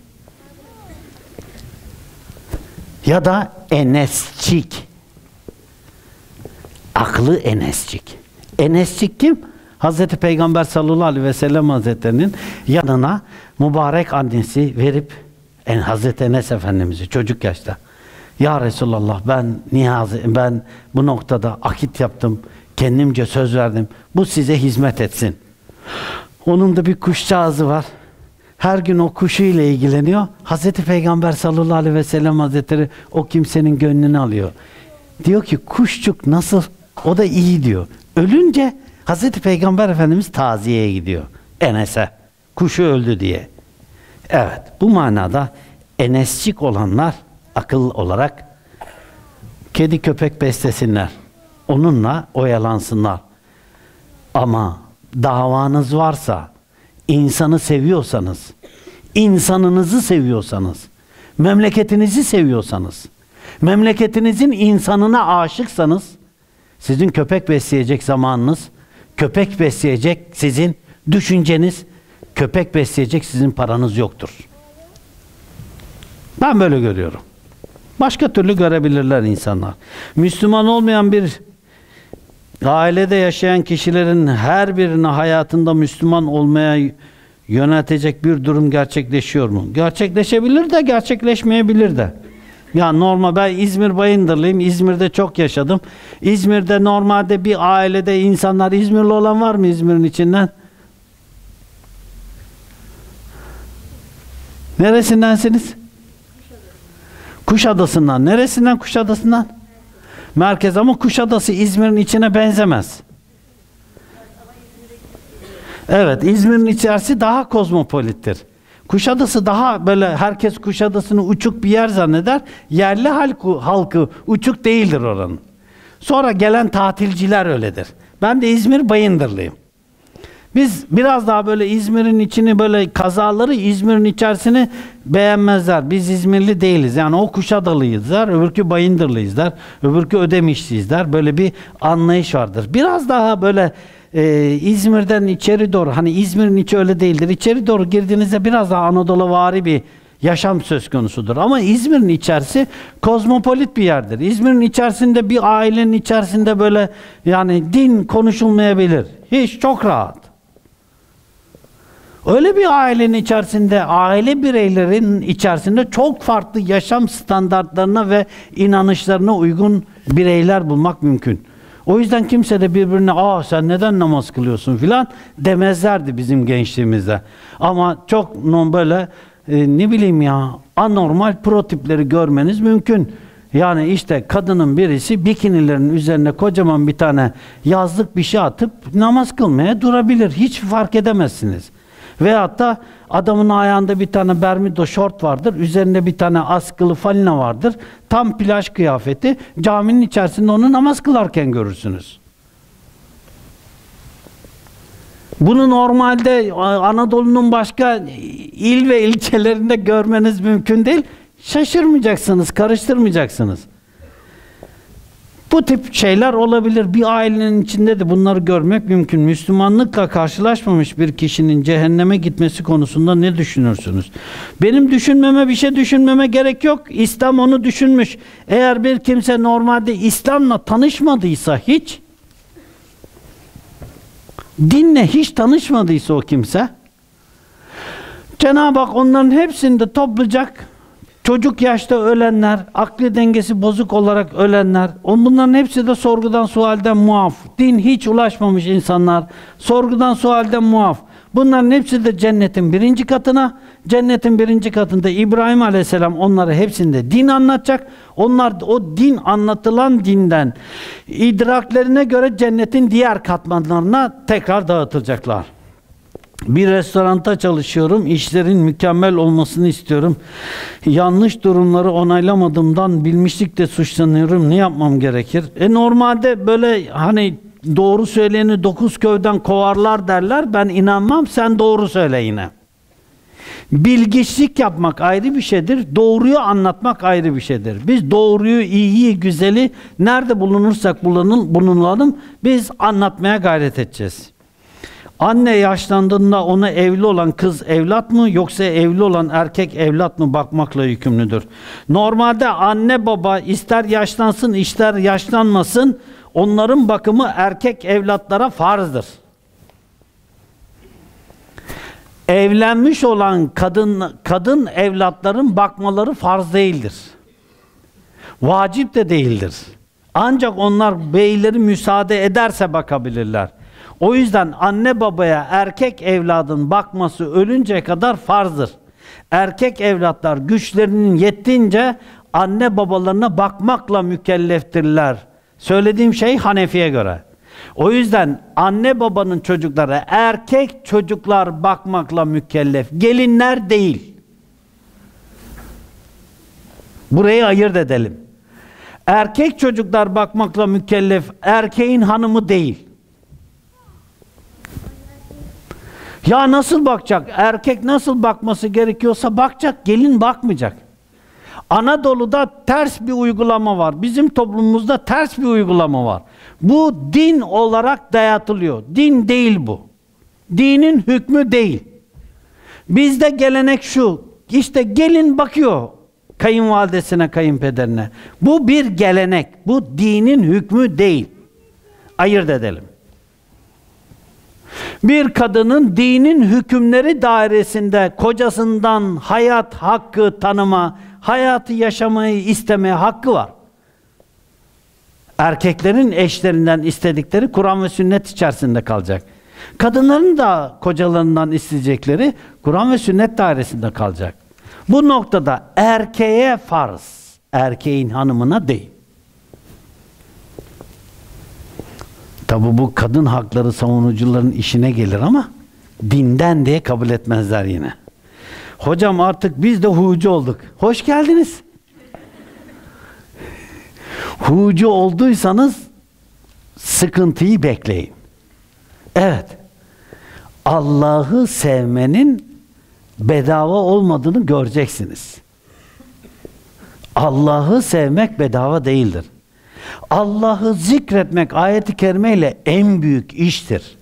Ya da enesçik. Aklı enesçik. Enesçik kim? Hazreti Peygamber sallallahu aleyhi ve sellem Hazretlerinin yanına mübarek annesi verip en Hazreti Enes Efendimiz'i çocuk yaşta ya Resulallah ben niyazi ben bu noktada akit yaptım kendimce söz verdim bu size hizmet etsin onun da bir kuşcağızı var her gün o kuşu ile ilgileniyor Hazreti Peygamber sallallahu aleyhi ve sellem Hazretleri o kimsenin gönlünü alıyor Diyor ki kuşçuk nasıl? O da iyi diyor. Ölünce Hazreti Peygamber Efendimiz taziyeye gidiyor. Enes'e. Kuşu öldü diye. Evet bu manada enesçik olanlar akıl olarak kedi köpek beslesinler. Onunla oyalansınlar. Ama davanız varsa, insanı seviyorsanız, insanınızı seviyorsanız, memleketinizi seviyorsanız, memleketinizin insanına aşıksanız, sizin köpek besleyecek zamanınız, köpek besleyecek sizin düşünceniz, köpek besleyecek sizin paranız yoktur. Ben böyle görüyorum. Başka türlü görebilirler insanlar. Müslüman olmayan bir ailede yaşayan kişilerin her birine hayatında Müslüman olmaya yöneltecek bir durum gerçekleşiyor mu? Gerçekleşebilir de gerçekleşmeyebilir de. Ya normal ben İzmir Bayındırlıyım. İzmir'de çok yaşadım. İzmir'de normalde bir ailede insanlar İzmirli olan var mı İzmir'in içinden? Neresindensiniz? Kuşadası'ndan. Neresinden Kuşadası'ndan? Merkez ama Kuşadası İzmir'in içine benzemez. Evet, İzmir'in içerisi daha kozmopolittir. Kuşadası daha böyle herkes Kuşadası'nı uçuk bir yer zanneder. Yerli halkı, halkı uçuk değildir oranın. Sonra gelen tatilciler öyledir. Ben de İzmir Bayındırlıyım. Biz biraz daha böyle İzmir'in içini böyle kazaları İzmir'in içerisini beğenmezler. Biz İzmirli değiliz. Yani o Kuşadalıyız der, öbürkü Bayındırlıyız der, öbürkü Ödemişliyiz der. Böyle bir anlayış vardır. Biraz daha böyle e, İzmir'den içeri doğru, hani İzmir'in içi öyle değildir. İçeri doğru girdiğinizde biraz daha Anadolu vari bir yaşam söz konusudur. Ama İzmir'in içerisi kozmopolit bir yerdir. İzmir'in içerisinde bir ailenin içerisinde böyle yani din konuşulmayabilir. Hiç çok rahat. Öyle bir ailenin içerisinde, aile bireylerin içerisinde çok farklı yaşam standartlarına ve inanışlarına uygun bireyler bulmak mümkün. O yüzden kimse de birbirine aa sen neden namaz kılıyorsun filan demezlerdi bizim gençliğimizde. Ama çok böyle e, ne bileyim ya anormal protipleri görmeniz mümkün. Yani işte kadının birisi bikinilerin üzerine kocaman bir tane yazlık bir şey atıp namaz kılmaya durabilir. Hiç fark edemezsiniz. Veyahut da adamın ayağında bir tane bermuda şort vardır. Üzerinde bir tane askılı falina vardır. Tam plaj kıyafeti. Caminin içerisinde onu namaz kılarken görürsünüz. Bunu normalde Anadolu'nun başka il ve ilçelerinde görmeniz mümkün değil. Şaşırmayacaksınız, karıştırmayacaksınız. Bu tip şeyler olabilir. Bir ailenin içinde de bunları görmek mümkün. Müslümanlıkla karşılaşmamış bir kişinin cehenneme gitmesi konusunda ne düşünürsünüz? Benim düşünmeme bir şey düşünmeme gerek yok. İslam onu düşünmüş. Eğer bir kimse normalde İslam'la tanışmadıysa hiç dinle hiç tanışmadıysa o kimse Cenab-ı Hak onların hepsini de toplayacak Çocuk yaşta ölenler, akli dengesi bozuk olarak ölenler, bunların hepsi de sorgudan sualden muaf. Din hiç ulaşmamış insanlar, sorgudan sualden muaf. Bunların hepsi de cennetin birinci katına, cennetin birinci katında İbrahim Aleyhisselam onları hepsinde din anlatacak. Onlar o din anlatılan dinden idraklerine göre cennetin diğer katmanlarına tekrar dağıtılacaklar. Bir restoranda çalışıyorum. İşlerin mükemmel olmasını istiyorum. Yanlış durumları onaylamadığımdan bilmişlikle suçlanıyorum. Ne yapmam gerekir? E normalde böyle hani doğru söyleyeni dokuz köyden kovarlar derler. Ben inanmam. Sen doğru söyle yine. Bilgiçlik yapmak ayrı bir şeydir. Doğruyu anlatmak ayrı bir şeydir. Biz doğruyu, iyiyi, güzeli nerede bulunursak bulunalım biz anlatmaya gayret edeceğiz. Anne yaşlandığında ona evli olan kız evlat mı yoksa evli olan erkek evlat mı bakmakla yükümlüdür. Normalde anne baba ister yaşlansın ister yaşlanmasın onların bakımı erkek evlatlara farzdır. Evlenmiş olan kadın kadın evlatların bakmaları farz değildir. Vacip de değildir. Ancak onlar beyleri müsaade ederse bakabilirler. O yüzden anne babaya erkek evladın bakması ölünceye kadar farzdır. Erkek evlatlar güçlerinin yettiğince anne babalarına bakmakla mükelleftirler. Söylediğim şey Hanefi'ye göre. O yüzden anne babanın çocuklara erkek çocuklar bakmakla mükellef. Gelinler değil. Burayı ayırt edelim. Erkek çocuklar bakmakla mükellef, erkeğin hanımı değil. Ya nasıl bakacak? Erkek nasıl bakması gerekiyorsa bakacak, gelin bakmayacak. Anadolu'da ters bir uygulama var. Bizim toplumumuzda ters bir uygulama var. Bu din olarak dayatılıyor. Din değil bu. Dinin hükmü değil. Bizde gelenek şu. İşte gelin bakıyor kayınvalidesine, kayınpederine. Bu bir gelenek. Bu dinin hükmü değil. Ayırt edelim. Bir kadının dinin hükümleri dairesinde kocasından hayat hakkı tanıma, hayatı yaşamayı istemeye hakkı var. Erkeklerin eşlerinden istedikleri Kur'an ve sünnet içerisinde kalacak. Kadınların da kocalarından isteyecekleri Kur'an ve sünnet dairesinde kalacak. Bu noktada erkeğe farz, erkeğin hanımına değil. Tabi bu kadın hakları savunucuların işine gelir ama dinden diye kabul etmezler yine. Hocam artık biz de hucu olduk. Hoş geldiniz. Hucu olduysanız sıkıntıyı bekleyin. Evet. Allah'ı sevmenin bedava olmadığını göreceksiniz. Allah'ı sevmek bedava değildir. Allah'ı zikretmek ayeti kerimeyle en büyük iştir.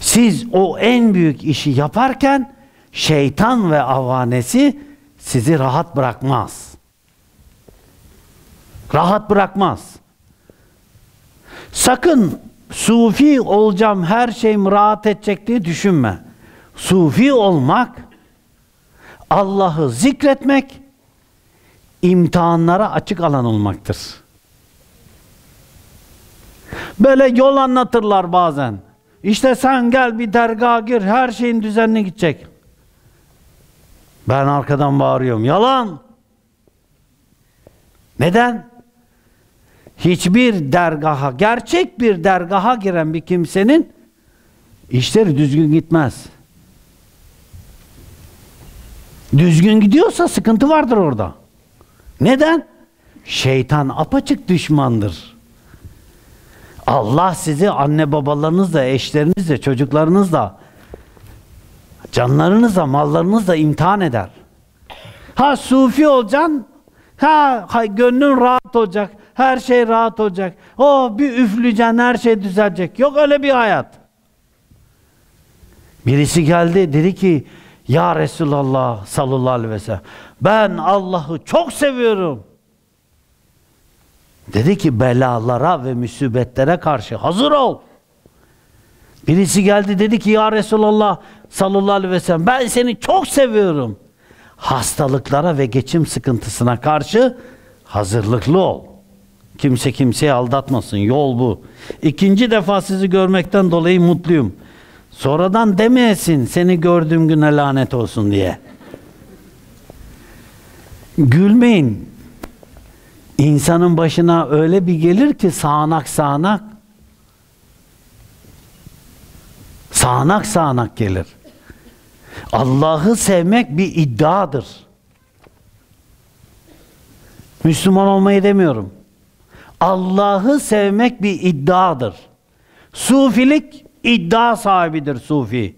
Siz o en büyük işi yaparken şeytan ve avanesi sizi rahat bırakmaz. Rahat bırakmaz. Sakın sufi olacağım her şeyim rahat edecek diye düşünme. Sufi olmak Allah'ı zikretmek imtihanlara açık alan olmaktır. Böyle yol anlatırlar bazen. İşte sen gel bir dergaha gir, her şeyin düzenine gidecek. Ben arkadan bağırıyorum. Yalan. Neden? Hiçbir dergaha, gerçek bir dergaha giren bir kimsenin işleri düzgün gitmez. Düzgün gidiyorsa sıkıntı vardır orada. Neden? Şeytan apaçık düşmandır. Allah sizi anne babalarınızla, eşlerinizle, çocuklarınızla, canlarınızla, mallarınızla imtihan eder. Ha sufi olacaksın, ha, ha gönlün rahat olacak, her şey rahat olacak. O bir üfleyeceksin, her şey düzelecek. Yok öyle bir hayat. Birisi geldi, dedi ki, Ya Resulallah sallallahu aleyhi ve sellem, ben Allah'ı çok seviyorum. Dedi ki belalara ve musibetlere karşı hazır ol. Birisi geldi dedi ki ya Resulallah sallallahu aleyhi ve sellem ben seni çok seviyorum. Hastalıklara ve geçim sıkıntısına karşı hazırlıklı ol. Kimse kimseyi aldatmasın. Yol bu. İkinci defa sizi görmekten dolayı mutluyum. Sonradan demeyesin seni gördüğüm güne lanet olsun diye. Gülmeyin. İnsanın başına öyle bir gelir ki sağanak sağanak sağanak sağanak gelir. Allah'ı sevmek bir iddiadır. Müslüman olmayı demiyorum. Allah'ı sevmek bir iddiadır. Sufilik iddia sahibidir sufi.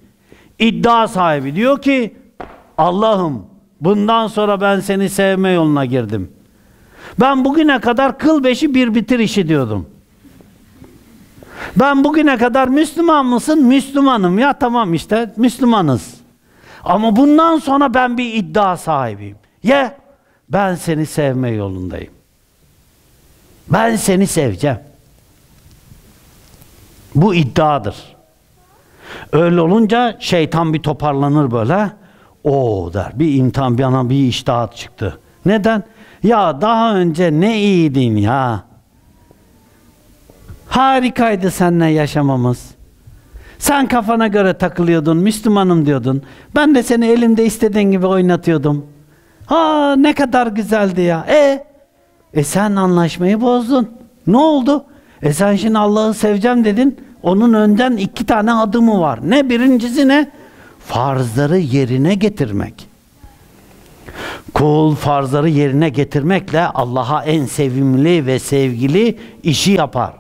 İddia sahibi diyor ki Allah'ım bundan sonra ben seni sevme yoluna girdim. Ben bugüne kadar kıl beşi bir bitir işi diyordum. Ben bugüne kadar Müslüman mısın? Müslümanım. Ya tamam işte Müslümanız. Ama bundan sonra ben bir iddia sahibiyim. Ye, ben seni sevme yolundayım. Ben seni seveceğim. Bu iddiadır. Öyle olunca şeytan bir toparlanır böyle. O der. Bir imtihan, bir ana bir iştahat çıktı. Neden? Ya daha önce ne iyiydin ya. Harikaydı seninle yaşamamız. Sen kafana göre takılıyordun, Müslümanım diyordun. Ben de seni elimde istediğin gibi oynatıyordum. Ha ne kadar güzeldi ya. E, e sen anlaşmayı bozdun. Ne oldu? E sen şimdi Allah'ı seveceğim dedin. Onun önden iki tane adımı var. Ne birincisi ne? Farzları yerine getirmek. Kul farzları yerine getirmekle Allah'a en sevimli ve sevgili işi yapar.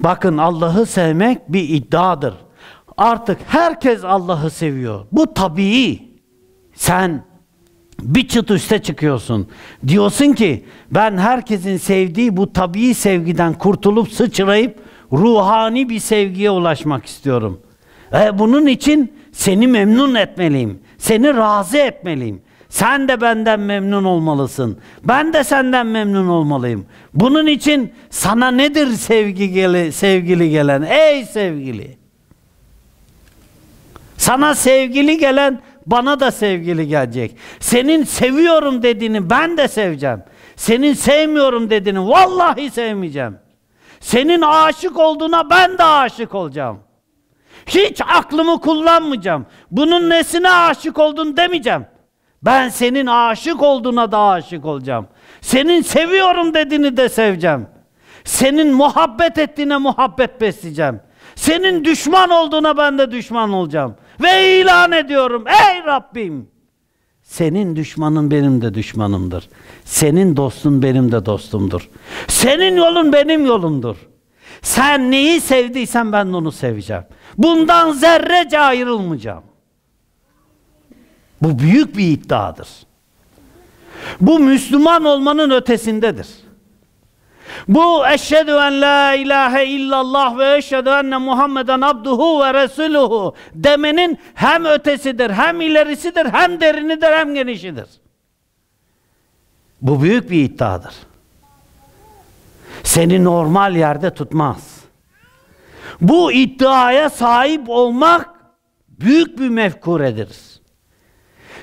Bakın Allah'ı sevmek bir iddiadır. Artık herkes Allah'ı seviyor. Bu tabii. Sen bir çıt üste çıkıyorsun. Diyorsun ki ben herkesin sevdiği bu tabii sevgiden kurtulup sıçrayıp ruhani bir sevgiye ulaşmak istiyorum. E bunun için seni memnun etmeliyim. Seni razı etmeliyim. Sen de benden memnun olmalısın. Ben de senden memnun olmalıyım. Bunun için sana nedir sevgi gele, sevgili gelen? Ey sevgili! Sana sevgili gelen bana da sevgili gelecek. Senin seviyorum dediğini ben de seveceğim. Senin sevmiyorum dediğini vallahi sevmeyeceğim. Senin aşık olduğuna ben de aşık olacağım. Hiç aklımı kullanmayacağım. Bunun nesine aşık oldun demeyeceğim. Ben senin aşık olduğuna da aşık olacağım. Senin seviyorum dediğini de seveceğim. Senin muhabbet ettiğine muhabbet besleyeceğim. Senin düşman olduğuna ben de düşman olacağım. Ve ilan ediyorum ey Rabbim. Senin düşmanın benim de düşmanımdır. Senin dostun benim de dostumdur. Senin yolun benim yolumdur. Sen neyi sevdiysen ben onu seveceğim. Bundan zerrece ayrılmayacağım. Bu büyük bir iddiadır. Bu Müslüman olmanın ötesindedir. Bu eşhedü en la ilahe illallah ve eşhedü enne Muhammeden abduhu ve resuluhu demenin hem ötesidir, hem ilerisidir, hem derinidir, hem genişidir. Bu büyük bir iddiadır. Seni normal yerde tutmaz. Bu iddiaya sahip olmak büyük bir mefkuredir.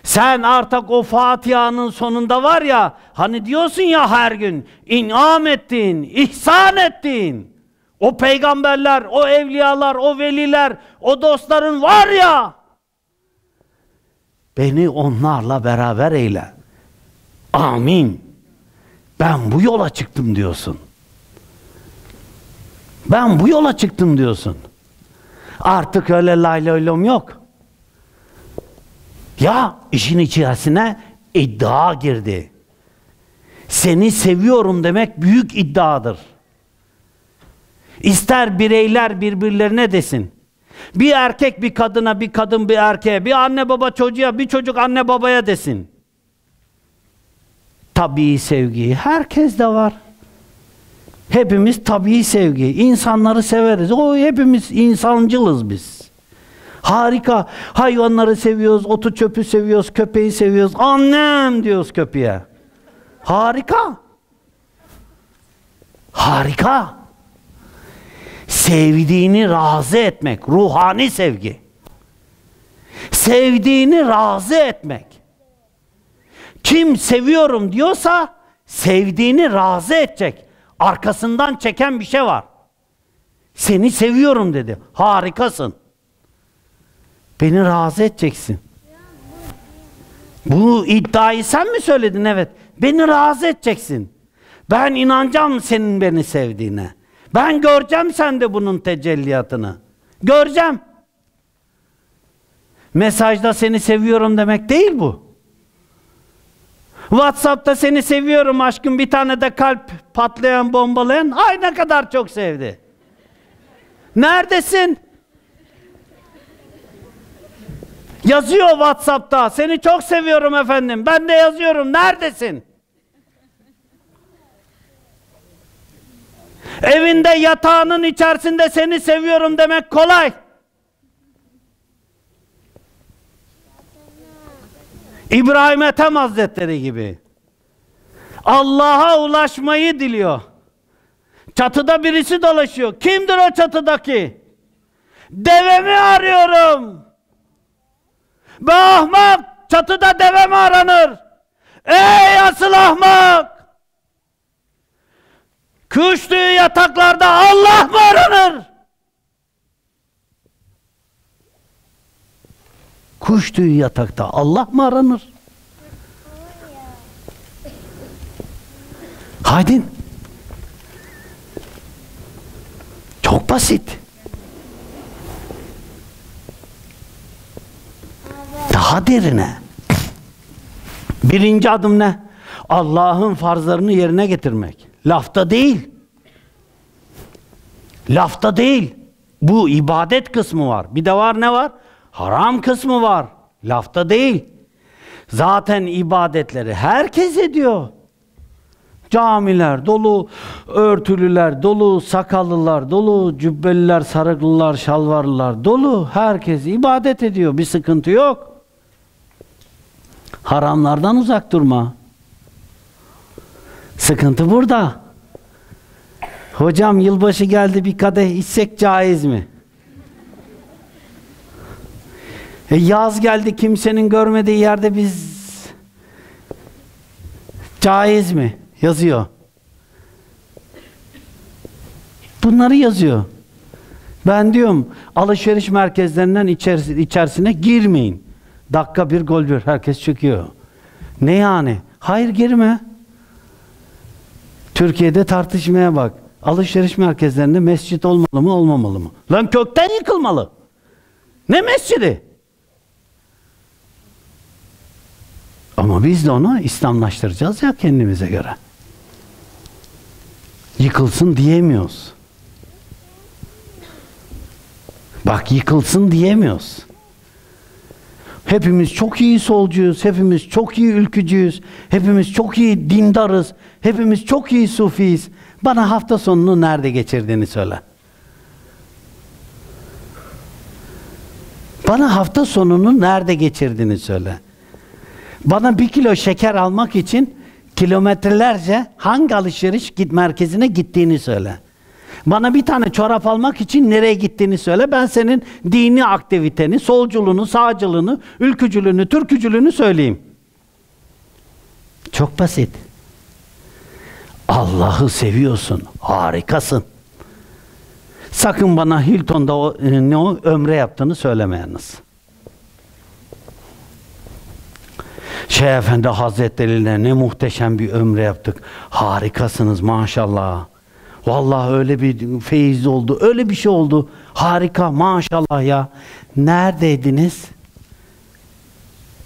Sen artık o Fatiha'nın sonunda var ya, hani diyorsun ya her gün, inam ettin, ihsan ettin. O peygamberler, o evliyalar, o veliler, o dostların var ya, beni onlarla beraber eyle. Amin. Ben bu yola çıktım diyorsun. Ben bu yola çıktım diyorsun. Artık öyle lay lay yok. Ya işin içerisine iddia girdi. Seni seviyorum demek büyük iddiadır. İster bireyler birbirlerine desin. Bir erkek bir kadına, bir kadın bir erkeğe, bir anne baba çocuğa, bir çocuk anne babaya desin. Tabii sevgi herkes de var. Hepimiz tabii sevgi. İnsanları severiz. O hepimiz insancılız biz. Harika. Hayvanları seviyoruz, otu çöpü seviyoruz, köpeği seviyoruz. Annem diyoruz köpeğe. Harika. Harika. Sevdiğini razı etmek, ruhani sevgi. Sevdiğini razı etmek. Kim seviyorum diyorsa sevdiğini razı edecek. Arkasından çeken bir şey var. Seni seviyorum dedi. Harikasın. Beni razı edeceksin. Bu iddiayı sen mi söyledin? Evet. Beni razı edeceksin. Ben inanacağım senin beni sevdiğine. Ben göreceğim sende bunun tecelliyatını. Göreceğim. Mesajda seni seviyorum demek değil bu. WhatsApp'ta seni seviyorum aşkım bir tane de kalp patlayan bombalayan ay ne kadar çok sevdi. Neredesin? Yazıyor WhatsApp'ta. Seni çok seviyorum efendim. Ben de yazıyorum. Neredesin? Evinde yatağının içerisinde seni seviyorum demek kolay. İbrahim Ethem Hazretleri gibi. Allah'a ulaşmayı diliyor. Çatıda birisi dolaşıyor. Kimdir o çatıdaki? Devemi arıyorum. Be ahmak çatıda deve mi aranır? Ey asıl ahmak! Kuştuğu yataklarda Allah mı aranır? Kuştuğu yatakta Allah mı aranır? Haydin. Çok basit. Daha derine. Birinci adım ne? Allah'ın farzlarını yerine getirmek. Lafta değil. Lafta değil. Bu ibadet kısmı var. Bir de var ne var? Haram kısmı var. Lafta değil. Zaten ibadetleri herkes ediyor. Camiler dolu, örtülüler dolu, sakallılar dolu, cübbeliler, sarıklılar, şalvarlılar dolu. Herkes ibadet ediyor. Bir sıkıntı yok. Haramlardan uzak durma. Sıkıntı burada. Hocam yılbaşı geldi bir kadeh içsek caiz mi? E yaz geldi kimsenin görmediği yerde biz caiz mi? Yazıyor. Bunları yazıyor. Ben diyorum alışveriş merkezlerinden içerisi, içerisine girmeyin. Dakika bir gol bir herkes çıkıyor. Ne yani? Hayır girme. Türkiye'de tartışmaya bak. Alışveriş merkezlerinde mescit olmalı mı olmamalı mı? Lan kökten yıkılmalı. Ne mescidi? Ama biz de onu İslamlaştıracağız ya kendimize göre. Yıkılsın diyemiyoruz. Bak yıkılsın diyemiyoruz. Hepimiz çok iyi solcuyuz, hepimiz çok iyi ülkücüyüz, hepimiz çok iyi dindarız, hepimiz çok iyi sufiyiz. Bana hafta sonunu nerede geçirdiğini söyle. Bana hafta sonunu nerede geçirdiğini söyle. Bana bir kilo şeker almak için kilometrelerce hangi alışveriş git merkezine gittiğini söyle. Bana bir tane çorap almak için nereye gittiğini söyle. Ben senin dini aktiviteni, solculuğunu, sağcılığını, ülkücülüğünü, türkücülüğünü söyleyeyim. Çok basit. Allah'ı seviyorsun. Harikasın. Sakın bana Hilton'da o, e, ne o ömre yaptığını söylemeyiniz. Şeyh Efendi Hazretleri'yle ne muhteşem bir ömre yaptık. Harikasınız maşallah. Vallahi öyle bir feyiz oldu. Öyle bir şey oldu. Harika maşallah ya. Neredeydiniz?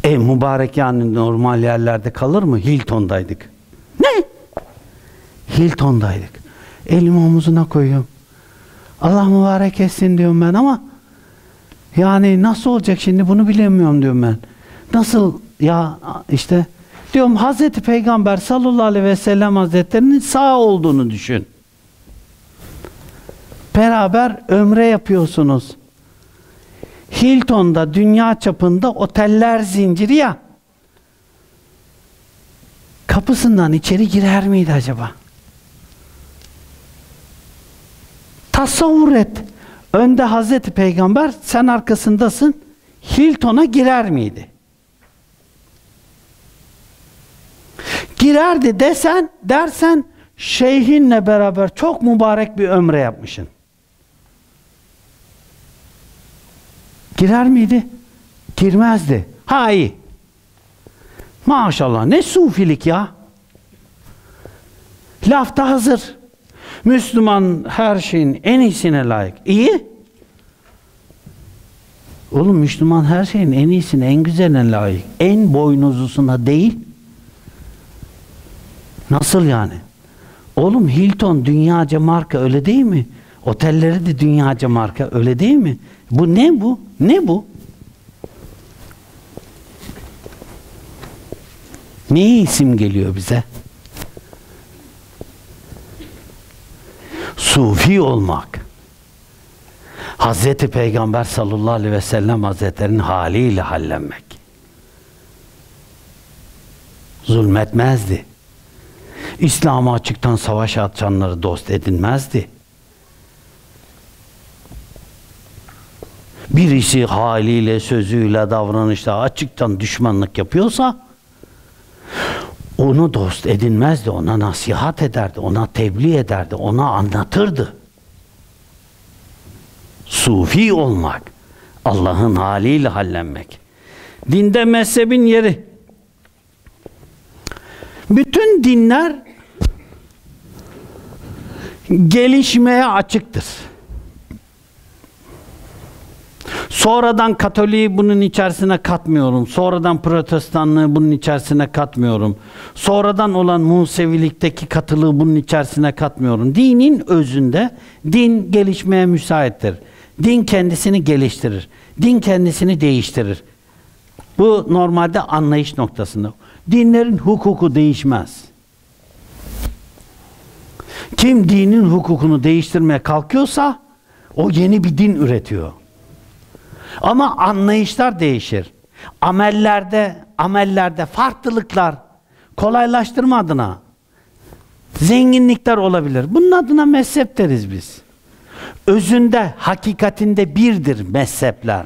E mübarek yani normal yerlerde kalır mı? Hilton'daydık. Ne? Hilton'daydık. Elimi omuzuna koyuyorum. Allah mübarek etsin diyorum ben ama yani nasıl olacak şimdi bunu bilemiyorum diyorum ben. Nasıl ya işte diyorum Hazreti Peygamber sallallahu aleyhi ve sellem Hazretlerinin sağ olduğunu düşün. Beraber ömre yapıyorsunuz. Hilton'da dünya çapında oteller zinciri ya. Kapısından içeri girer miydi acaba? Tasavvur et. Önde Hazreti Peygamber, sen arkasındasın. Hilton'a girer miydi? Girerdi desen, dersen şeyhinle beraber çok mübarek bir ömre yapmışsın. Girer miydi? Girmezdi. Ha iyi. Maşallah ne sufilik ya. Lafta hazır. Müslüman her şeyin en iyisine layık. İyi. Oğlum Müslüman her şeyin en iyisine, en güzeline layık. En boynuzlusuna değil. Nasıl yani? Oğlum Hilton dünyaca marka öyle değil mi? Otelleri de dünyaca marka öyle değil mi? Bu ne bu? Ne bu? Ne isim geliyor bize? Sufi olmak. Hazreti Peygamber sallallahu aleyhi ve sellem Hazretlerinin haliyle hallenmek. Zulmetmezdi. İslam'a açıktan savaş açanları dost edinmezdi. Birisi haliyle, sözüyle, davranışla açıktan düşmanlık yapıyorsa onu dost edinmezdi, ona nasihat ederdi, ona tebliğ ederdi, ona anlatırdı. Sufi olmak, Allah'ın haliyle hallenmek. Dinde mezhebin yeri. Bütün dinler gelişmeye açıktır. Sonradan Katoliği bunun içerisine katmıyorum. Sonradan Protestanlığı bunun içerisine katmıyorum. Sonradan olan Musevilikteki katılığı bunun içerisine katmıyorum. Dinin özünde din gelişmeye müsaittir. Din kendisini geliştirir. Din kendisini değiştirir. Bu normalde anlayış noktasında. Dinlerin hukuku değişmez. Kim dinin hukukunu değiştirmeye kalkıyorsa o yeni bir din üretiyor. Ama anlayışlar değişir. Amellerde, amellerde farklılıklar kolaylaştırma adına zenginlikler olabilir. Bunun adına mezhep deriz biz. Özünde, hakikatinde birdir mezhepler.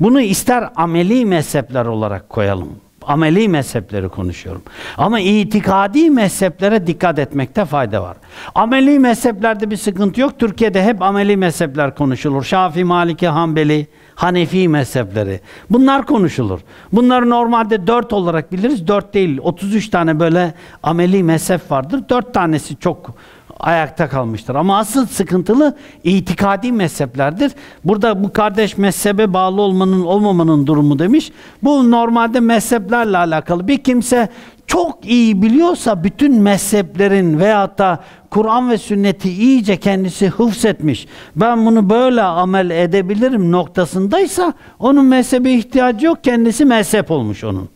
Bunu ister ameli mezhepler olarak koyalım. Ameli mezhepleri konuşuyorum. Ama itikadi mezheplere dikkat etmekte fayda var. Ameli mezheplerde bir sıkıntı yok. Türkiye'de hep ameli mezhepler konuşulur. Şafii, Maliki, Hanbeli, Hanefi mezhepleri. Bunlar konuşulur. Bunları normalde dört olarak biliriz. Dört değil. 33 tane böyle ameli mezhep vardır. Dört tanesi çok ayakta kalmıştır. Ama asıl sıkıntılı itikadi mezheplerdir. Burada bu kardeş mezhebe bağlı olmanın olmamanın durumu demiş. Bu normalde mezheplerle alakalı. Bir kimse çok iyi biliyorsa bütün mezheplerin veyahut da Kur'an ve sünneti iyice kendisi hıfzetmiş. Ben bunu böyle amel edebilirim noktasındaysa onun mezhebe ihtiyacı yok. Kendisi mezhep olmuş onun.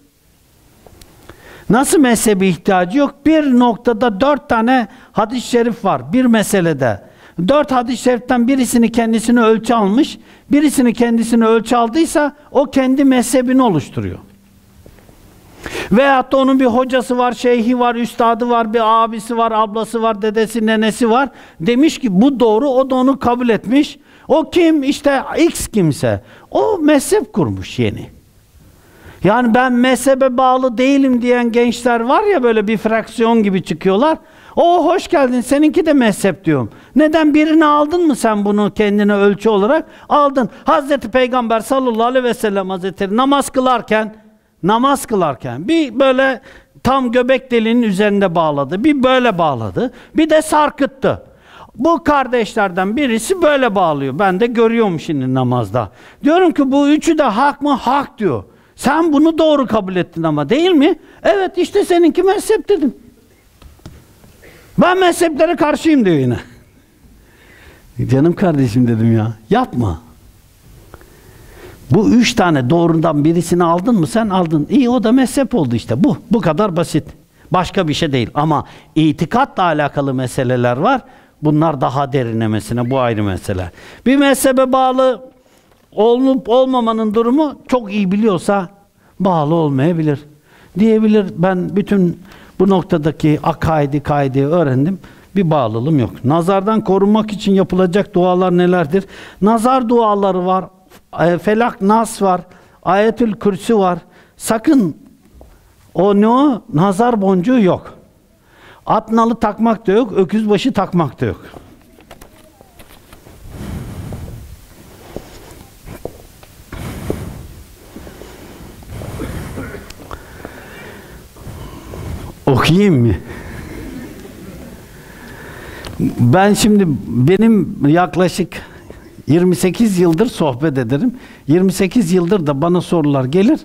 Nasıl mezhebe ihtiyacı yok? Bir noktada dört tane hadis-i şerif var bir meselede. Dört hadis-i şeriften birisini kendisine ölçü almış, birisini kendisine ölçü aldıysa o kendi mezhebini oluşturuyor. Veyahut da onun bir hocası var, şeyhi var, üstadı var, bir abisi var, ablası var, dedesi, nenesi var. Demiş ki bu doğru, o da onu kabul etmiş. O kim? İşte X kimse. O mezhep kurmuş yeni. Yani ben mezhebe bağlı değilim diyen gençler var ya böyle bir fraksiyon gibi çıkıyorlar. O hoş geldin seninki de mezhep diyorum. Neden birini aldın mı sen bunu kendine ölçü olarak? Aldın. Hazreti Peygamber sallallahu aleyhi ve sellem hazretleri namaz kılarken namaz kılarken bir böyle tam göbek deliğinin üzerinde bağladı. Bir böyle bağladı. Bir de sarkıttı. Bu kardeşlerden birisi böyle bağlıyor. Ben de görüyorum şimdi namazda. Diyorum ki bu üçü de hak mı? Hak diyor. Sen bunu doğru kabul ettin ama değil mi? Evet işte seninki mezhep dedim. Ben mezheplere karşıyım diyor yine. <laughs> Canım kardeşim dedim ya. Yapma. Bu üç tane doğrudan birisini aldın mı sen aldın. İyi o da mezhep oldu işte. Bu. Bu kadar basit. Başka bir şey değil. Ama itikatla alakalı meseleler var. Bunlar daha derinlemesine. Bu ayrı mesele. Bir mezhebe bağlı olup olmamanın durumu çok iyi biliyorsa bağlı olmayabilir. Diyebilir ben bütün bu noktadaki akaidi kaidi öğrendim. Bir bağlılığım yok. Nazardan korunmak için yapılacak dualar nelerdir? Nazar duaları var. E, Felak Nas var. Ayetül Kürsü var. Sakın o ne o? Nazar boncuğu yok. At nalı takmak da yok. Öküz başı takmak da yok. Okuyayım mı? Ben şimdi benim yaklaşık 28 yıldır sohbet ederim. 28 yıldır da bana sorular gelir.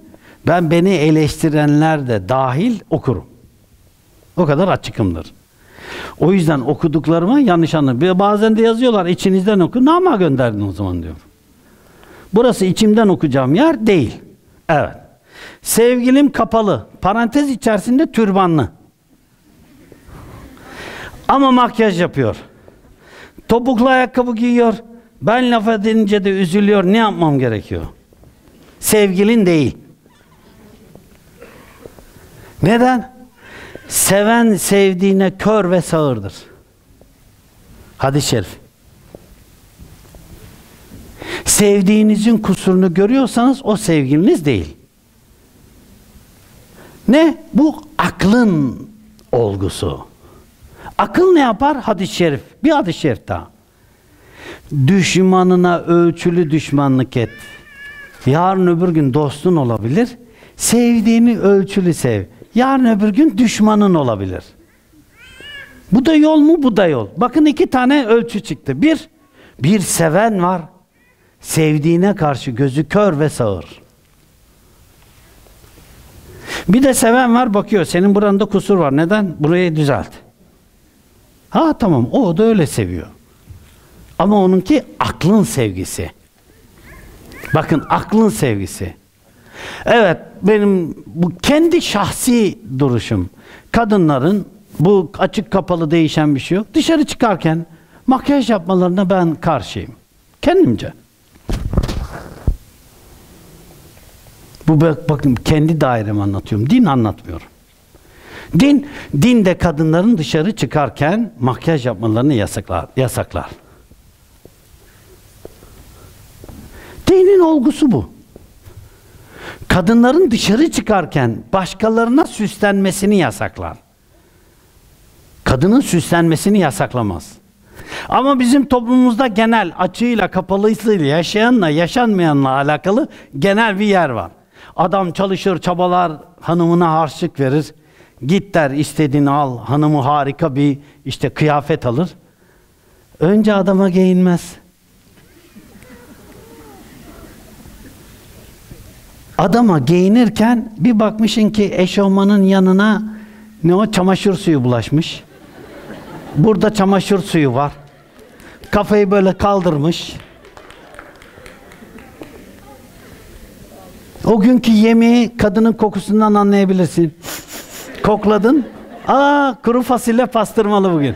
Ben beni eleştirenler de dahil okurum. O kadar açıkımdır. O yüzden okuduklarıma yanlış anlar. Bazen de yazıyorlar içinizden oku. Nama gönderdin o zaman diyor. Burası içimden okuyacağım yer değil. Evet. Sevgilim kapalı. Parantez içerisinde türbanlı. Ama makyaj yapıyor. Topuklu ayakkabı giyiyor. Ben laf edince de üzülüyor. Ne yapmam gerekiyor? Sevgilin değil. Neden? Seven sevdiğine kör ve sağırdır. Hadis-i şerif. Sevdiğinizin kusurunu görüyorsanız o sevgiliniz değil. Ne? Bu aklın olgusu. Akıl ne yapar? Hadis-i şerif. Bir hadis-i şerif daha. Düşmanına ölçülü düşmanlık et. Yarın öbür gün dostun olabilir. Sevdiğini ölçülü sev. Yarın öbür gün düşmanın olabilir. Bu da yol mu? Bu da yol. Bakın iki tane ölçü çıktı. Bir, bir seven var. Sevdiğine karşı gözü kör ve sağır. Bir de seven var bakıyor. Senin buranda kusur var. Neden? Burayı düzelt. Ha tamam. O da öyle seviyor. Ama onunki aklın sevgisi. Bakın aklın sevgisi. Evet benim bu kendi şahsi duruşum. Kadınların bu açık kapalı değişen bir şey yok. Dışarı çıkarken makyaj yapmalarına ben karşıyım. Kendimce. Bu bak- bakın kendi dairemi anlatıyorum. Din anlatmıyorum. Din, din de kadınların dışarı çıkarken makyaj yapmalarını yasaklar. yasaklar. Dinin olgusu bu. Kadınların dışarı çıkarken başkalarına süslenmesini yasaklar. Kadının süslenmesini yasaklamaz. Ama bizim toplumumuzda genel açığıyla kapalısıyla yaşayanla yaşanmayanla alakalı genel bir yer var. Adam çalışır, çabalar, hanımına harçlık verir. Git der istediğini al, hanımı harika bir işte kıyafet alır. Önce adama giyinmez. Adama giyinirken bir bakmışın ki eşofmanın yanına ne o çamaşır suyu bulaşmış. Burada çamaşır suyu var. Kafayı böyle kaldırmış. O günkü yemeği kadının kokusundan anlayabilirsin. Kokladın. Aa kuru fasulye pastırmalı bugün.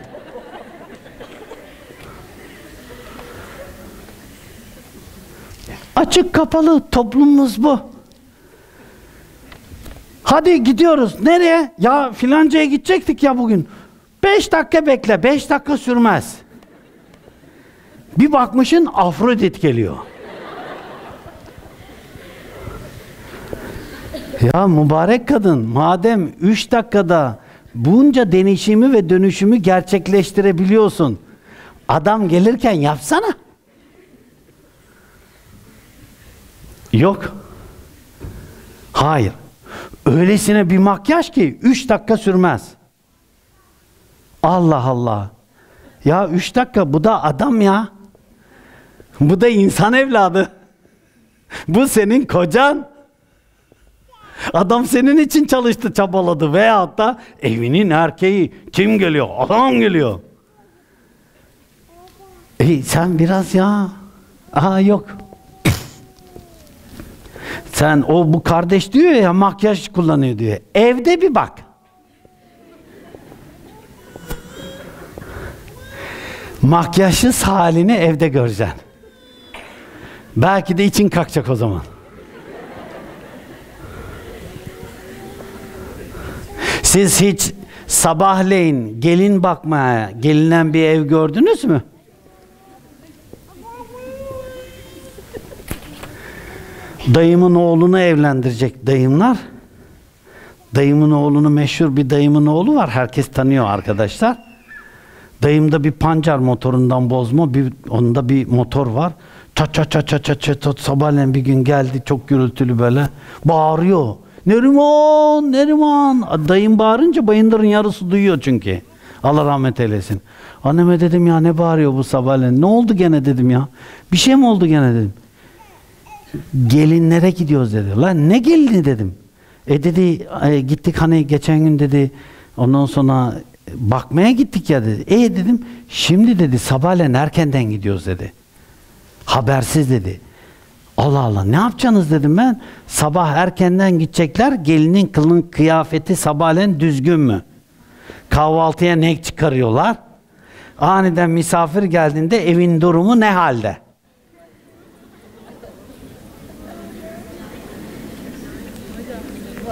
Açık kapalı toplumumuz bu. Hadi gidiyoruz. Nereye? Ya filancaya gidecektik ya bugün. Beş dakika bekle. Beş dakika sürmez. Bir bakmışın Afrodit geliyor. Ya mübarek kadın madem üç dakikada bunca denişimi ve dönüşümü gerçekleştirebiliyorsun. Adam gelirken yapsana. Yok. Hayır. Öylesine bir makyaj ki üç dakika sürmez. Allah Allah. Ya üç dakika bu da adam ya. Bu da insan evladı. Bu senin kocan. Adam senin için çalıştı, çabaladı veyahut da evinin erkeği kim geliyor? Adam geliyor. E sen biraz ya. Aha yok. Sen o bu kardeş diyor ya makyaj kullanıyor diyor. Evde bir bak. Makyajsız halini evde göreceksin. Belki de için kalkacak o zaman. Siz hiç sabahleyin gelin bakmaya gelinen bir ev gördünüz mü? Dayımın oğlunu evlendirecek dayımlar. Dayımın oğlunu meşhur bir dayımın oğlu var. Herkes tanıyor arkadaşlar. Dayımda bir pancar motorundan bozma, bir onda bir motor var. Çat çat çat çat çat çat sabahleyin bir gün geldi çok gürültülü böyle. Bağırıyor. Neriman, Neriman. Dayım bağırınca bayındırın yarısı duyuyor çünkü. Allah rahmet eylesin. Anneme dedim ya ne bağırıyor bu sabahleyin? Ne oldu gene dedim ya. Bir şey mi oldu gene dedim. Gelinlere gidiyoruz dedi. Lan ne gelini dedim. E dedi e, gittik hani geçen gün dedi ondan sonra bakmaya gittik ya dedi. E dedim şimdi dedi sabahleyin erkenden gidiyoruz dedi. Habersiz dedi. Allah Allah ne yapacaksınız dedim ben. Sabah erkenden gidecekler. Gelinin kılın kıyafeti sabahleyin düzgün mü? Kahvaltıya ne çıkarıyorlar? Aniden misafir geldiğinde evin durumu ne halde?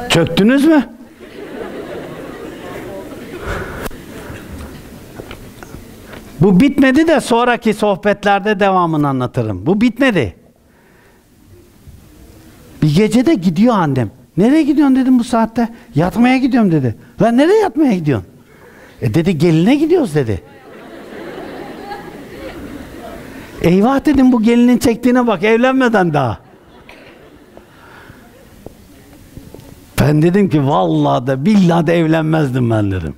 Çöktünüz mü? Bu bitmedi de sonraki sohbetlerde devamını anlatırım. Bu bitmedi. Bir gece de gidiyor annem. Nereye gidiyorsun dedim bu saatte. Yatmaya gidiyorum dedi. Lan nereye yatmaya gidiyorsun? E dedi geline gidiyoruz dedi. Eyvah dedim bu gelinin çektiğine bak evlenmeden daha. Ben dedim ki vallahi de billahi de evlenmezdim ben dedim.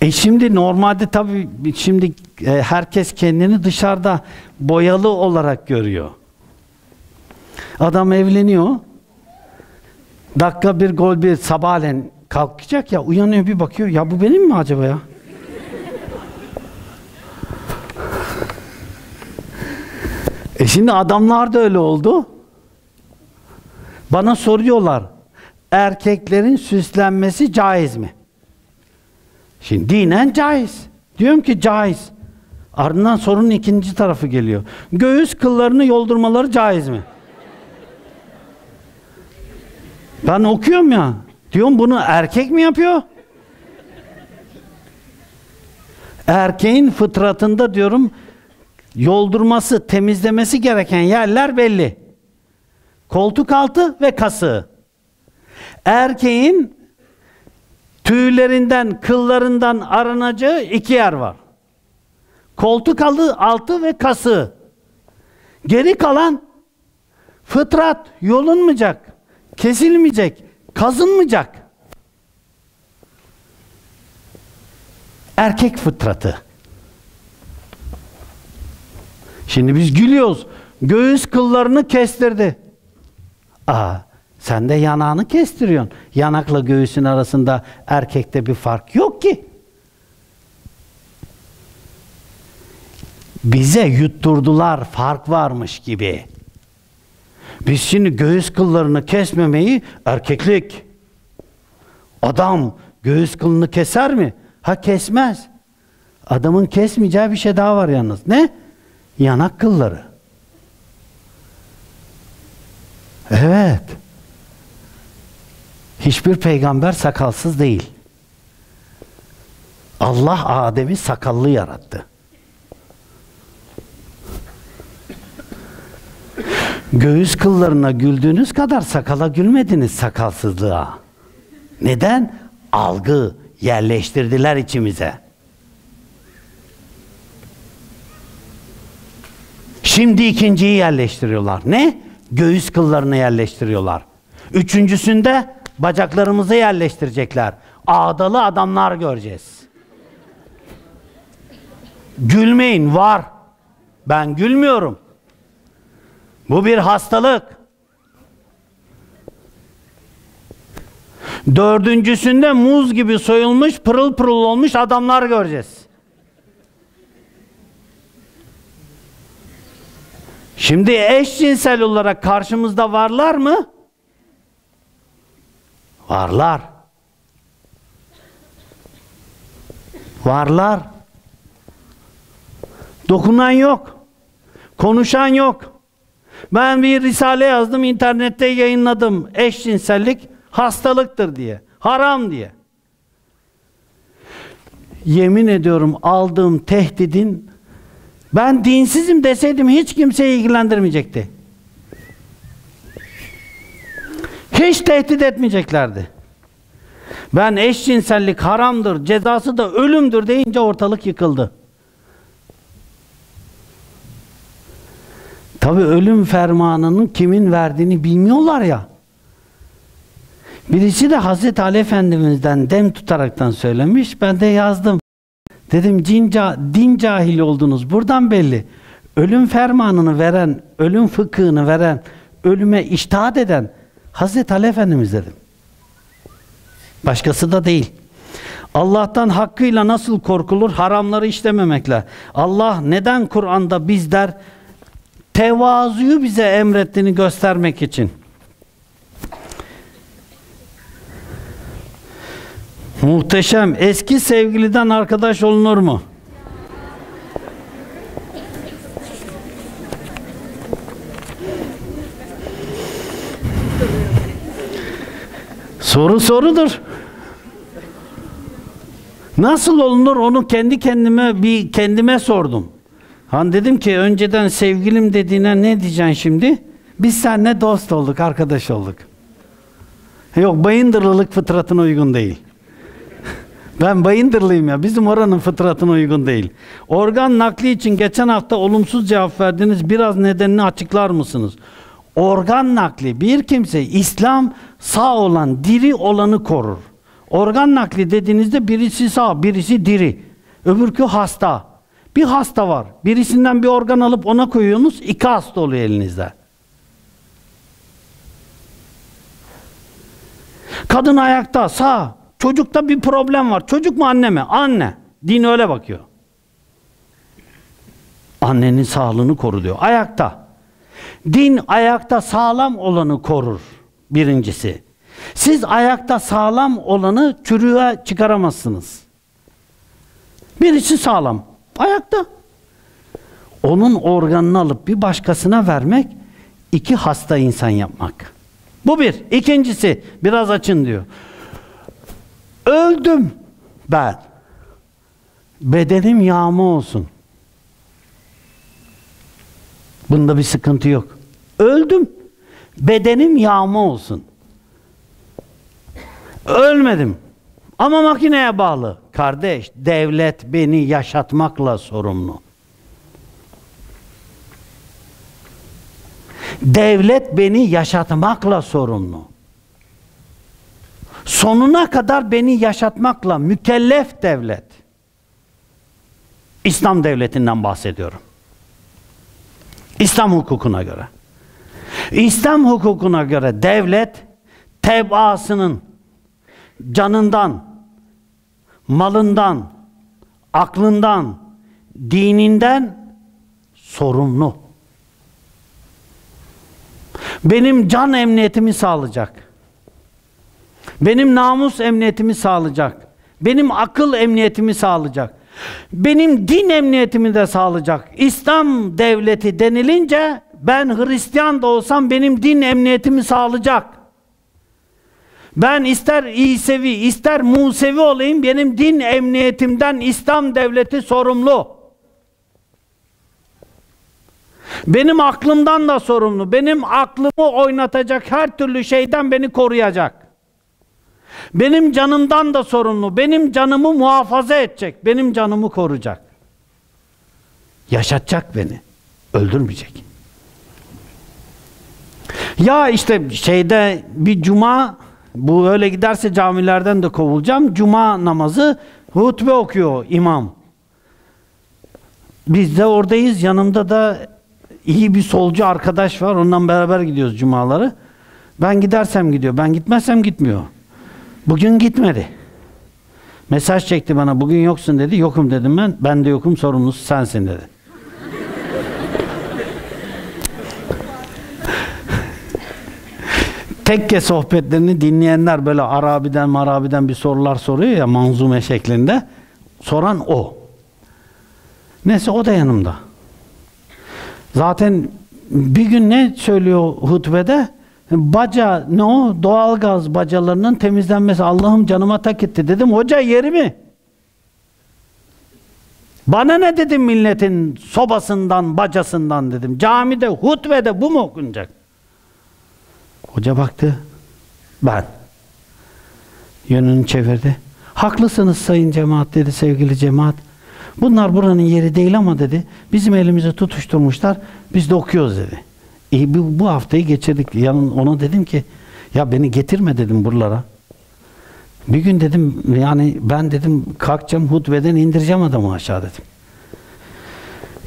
E şimdi normalde tabii şimdi e, herkes kendini dışarıda boyalı olarak görüyor. Adam evleniyor. Dakika bir gol bir sabahleyin kalkacak ya uyanıyor bir bakıyor ya bu benim mi acaba ya? e şimdi adamlar da öyle oldu. Bana soruyorlar erkeklerin süslenmesi caiz mi? Şimdi dinen caiz. Diyorum ki caiz. Ardından sorunun ikinci tarafı geliyor. Göğüs kıllarını yoldurmaları caiz mi? Ben okuyorum ya. Diyorum bunu erkek mi yapıyor? Erkeğin fıtratında diyorum yoldurması, temizlemesi gereken yerler belli. Koltuk altı ve kası. Erkeğin tüylerinden, kıllarından aranacağı iki yer var. Koltuk altı ve kası. Geri kalan fıtrat yolunmayacak, kesilmeyecek, kazınmayacak. Erkek fıtratı. Şimdi biz gülüyoruz. Göğüs kıllarını kestirdi. Aa, sen de yanağını kestiriyorsun. Yanakla göğüsün arasında erkekte bir fark yok ki. Bize yutturdular fark varmış gibi. Biz şimdi göğüs kıllarını kesmemeyi erkeklik. Adam göğüs kılını keser mi? Ha kesmez. Adamın kesmeyeceği bir şey daha var yalnız. Ne? Yanak kılları. Evet. Hiçbir peygamber sakalsız değil. Allah Adem'i sakallı yarattı. Göğüs kıllarına güldüğünüz kadar sakala gülmediniz sakalsızlığa. Neden? Algı yerleştirdiler içimize. Şimdi ikinciyi yerleştiriyorlar. Ne? Göğüs kıllarını yerleştiriyorlar. Üçüncüsünde bacaklarımızı yerleştirecekler. Ağdalı adamlar göreceğiz. Gülmeyin var. Ben gülmüyorum. Bu bir hastalık. Dördüncüsünde muz gibi soyulmuş, pırıl pırıl olmuş adamlar göreceğiz. Şimdi eşcinsel olarak karşımızda varlar mı? Varlar. Varlar. Dokunan yok. Konuşan yok. Ben bir risale yazdım, internette yayınladım. Eşcinsellik hastalıktır diye. Haram diye. Yemin ediyorum aldığım tehdidin ben dinsizim deseydim hiç kimseyi ilgilendirmeyecekti. Hiç tehdit etmeyeceklerdi. Ben eşcinsellik haramdır, cezası da ölümdür deyince ortalık yıkıldı. Tabi ölüm fermanının kimin verdiğini bilmiyorlar ya. Birisi de Hazreti Ali Efendimiz'den dem tutaraktan söylemiş. Ben de yazdım. Dedim cinca, din cahili oldunuz. Buradan belli. Ölüm fermanını veren, ölüm fıkhını veren, ölüme iştahat eden Hazreti Ali Efendimiz dedim. Başkası da değil. Allah'tan hakkıyla nasıl korkulur? Haramları işlememekle. Allah neden Kur'an'da bizler tevazuyu bize emrettiğini göstermek için. Muhteşem. Eski sevgiliden arkadaş olunur mu? Soru sorudur. Nasıl olunur onu kendi kendime bir kendime sordum. Han dedim ki önceden sevgilim dediğine ne diyeceksin şimdi? Biz seninle dost olduk, arkadaş olduk. Yok bayındırlılık fıtratına uygun değil. <laughs> ben bayındırlıyım ya. Bizim oranın fıtratına uygun değil. Organ nakli için geçen hafta olumsuz cevap verdiniz. Biraz nedenini açıklar mısınız? Organ nakli bir kimse İslam sağ olan, diri olanı korur. Organ nakli dediğinizde birisi sağ, birisi diri. Öbürkü hasta. Bir hasta var. Birisinden bir organ alıp ona koyuyorsunuz. iki hasta oluyor elinizde. Kadın ayakta, sağ. Çocukta bir problem var. Çocuk mu anne mi? Anne. Din öyle bakıyor. Annenin sağlığını koru diyor. Ayakta. Din ayakta sağlam olanı korur. Birincisi. Siz ayakta sağlam olanı çürüğe çıkaramazsınız. Birisi sağlam. Ayakta. Onun organını alıp bir başkasına vermek iki hasta insan yapmak. Bu bir. İkincisi biraz açın diyor. Öldüm ben. Bedenim yağma olsun. Bunda bir sıkıntı yok. Öldüm. Bedenim yağma olsun. Ölmedim. Ama makineye bağlı. Kardeş, devlet beni yaşatmakla sorumlu. Devlet beni yaşatmakla sorumlu. Sonuna kadar beni yaşatmakla mükellef devlet. İslam devletinden bahsediyorum. İslam hukukuna göre. İslam hukukuna göre devlet tebaasının canından, malından, aklından, dininden sorumlu. Benim can emniyetimi sağlayacak. Benim namus emniyetimi sağlayacak. Benim akıl emniyetimi sağlayacak. Benim din emniyetimi de sağlayacak. İslam devleti denilince ben Hristiyan da olsam benim din emniyetimi sağlayacak. Ben ister İsevi, ister Musevi olayım benim din emniyetimden İslam devleti sorumlu. Benim aklımdan da sorumlu. Benim aklımı oynatacak her türlü şeyden beni koruyacak. Benim canımdan da sorumlu. Benim canımı muhafaza edecek. Benim canımı koruyacak. Yaşatacak beni. Öldürmeyecek. Ya işte şeyde bir cuma bu öyle giderse camilerden de kovulacağım. Cuma namazı hutbe okuyor imam. Biz de oradayız. Yanımda da iyi bir solcu arkadaş var. Ondan beraber gidiyoruz cumaları. Ben gidersem gidiyor. Ben gitmezsem gitmiyor. Bugün gitmedi. Mesaj çekti bana. Bugün yoksun dedi. Yokum dedim ben. Ben de yokum. Sorumlusu sensin dedi. Tekke sohbetlerini dinleyenler böyle Arabi'den Marabi'den bir sorular soruyor ya manzume şeklinde. Soran o. Neyse o da yanımda. Zaten bir gün ne söylüyor hutbede? Baca ne o? Doğalgaz bacalarının temizlenmesi. Allah'ım canıma tak etti. Dedim hoca yeri mi? Bana ne dedim milletin sobasından, bacasından dedim. Camide, hutbede bu mu okunacak? Hoca baktı. Ben. Yönünü çevirdi. Haklısınız sayın cemaat dedi sevgili cemaat. Bunlar buranın yeri değil ama dedi. Bizim elimizi tutuşturmuşlar. Biz de okuyoruz dedi. İyi bu, bu haftayı geçirdik. Yanın ona dedim ki ya beni getirme dedim buralara. Bir gün dedim yani ben dedim kalkacağım hutbeden indireceğim adamı aşağı dedim.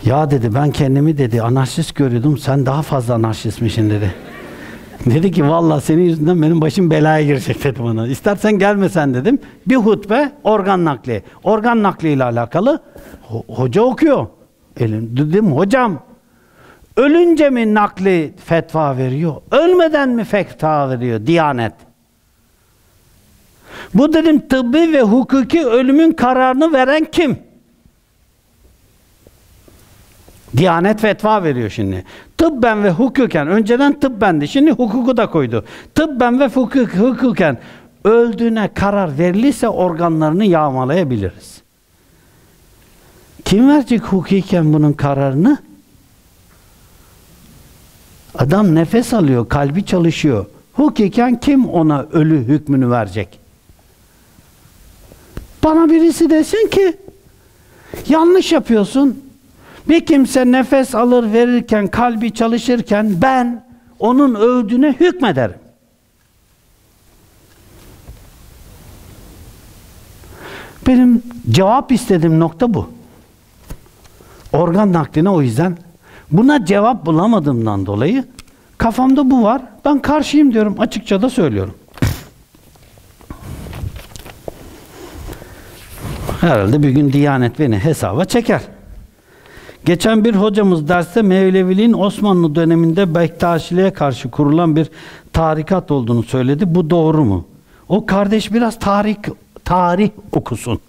Ya dedi ben kendimi dedi anarşist görüyordum sen daha fazla anarşistmişsin dedi. <laughs> Dedi ki vallahi senin yüzünden benim başım belaya girecek dedi bana. İstersen gelmesen dedim. Bir hutbe organ nakli. Organ nakli ile alakalı ho hoca okuyor. Elim dedim hocam ölünce mi nakli fetva veriyor? Ölmeden mi fetva veriyor Diyanet? Bu dedim tıbbi ve hukuki ölümün kararını veren kim? Diyanet fetva veriyor şimdi. Tıbben ve hukuken, önceden tıbbendi, şimdi hukuku da koydu. Tıbben ve hukuk, hukuken öldüğüne karar verilirse organlarını yağmalayabiliriz. Kim verecek hukuken bunun kararını? Adam nefes alıyor, kalbi çalışıyor. Hukuken kim ona ölü hükmünü verecek? Bana birisi desin ki yanlış yapıyorsun. Bir kimse nefes alır verirken, kalbi çalışırken ben onun övdüğüne hükmederim. Benim cevap istediğim nokta bu. Organ nakline o yüzden buna cevap bulamadığımdan dolayı kafamda bu var. Ben karşıyım diyorum. Açıkça da söylüyorum. Herhalde bir gün Diyanet beni hesaba çeker. Geçen bir hocamız derste Mevleviliğin Osmanlı döneminde Bektaşiliğe karşı kurulan bir tarikat olduğunu söyledi. Bu doğru mu? O kardeş biraz tarih tarih okusun.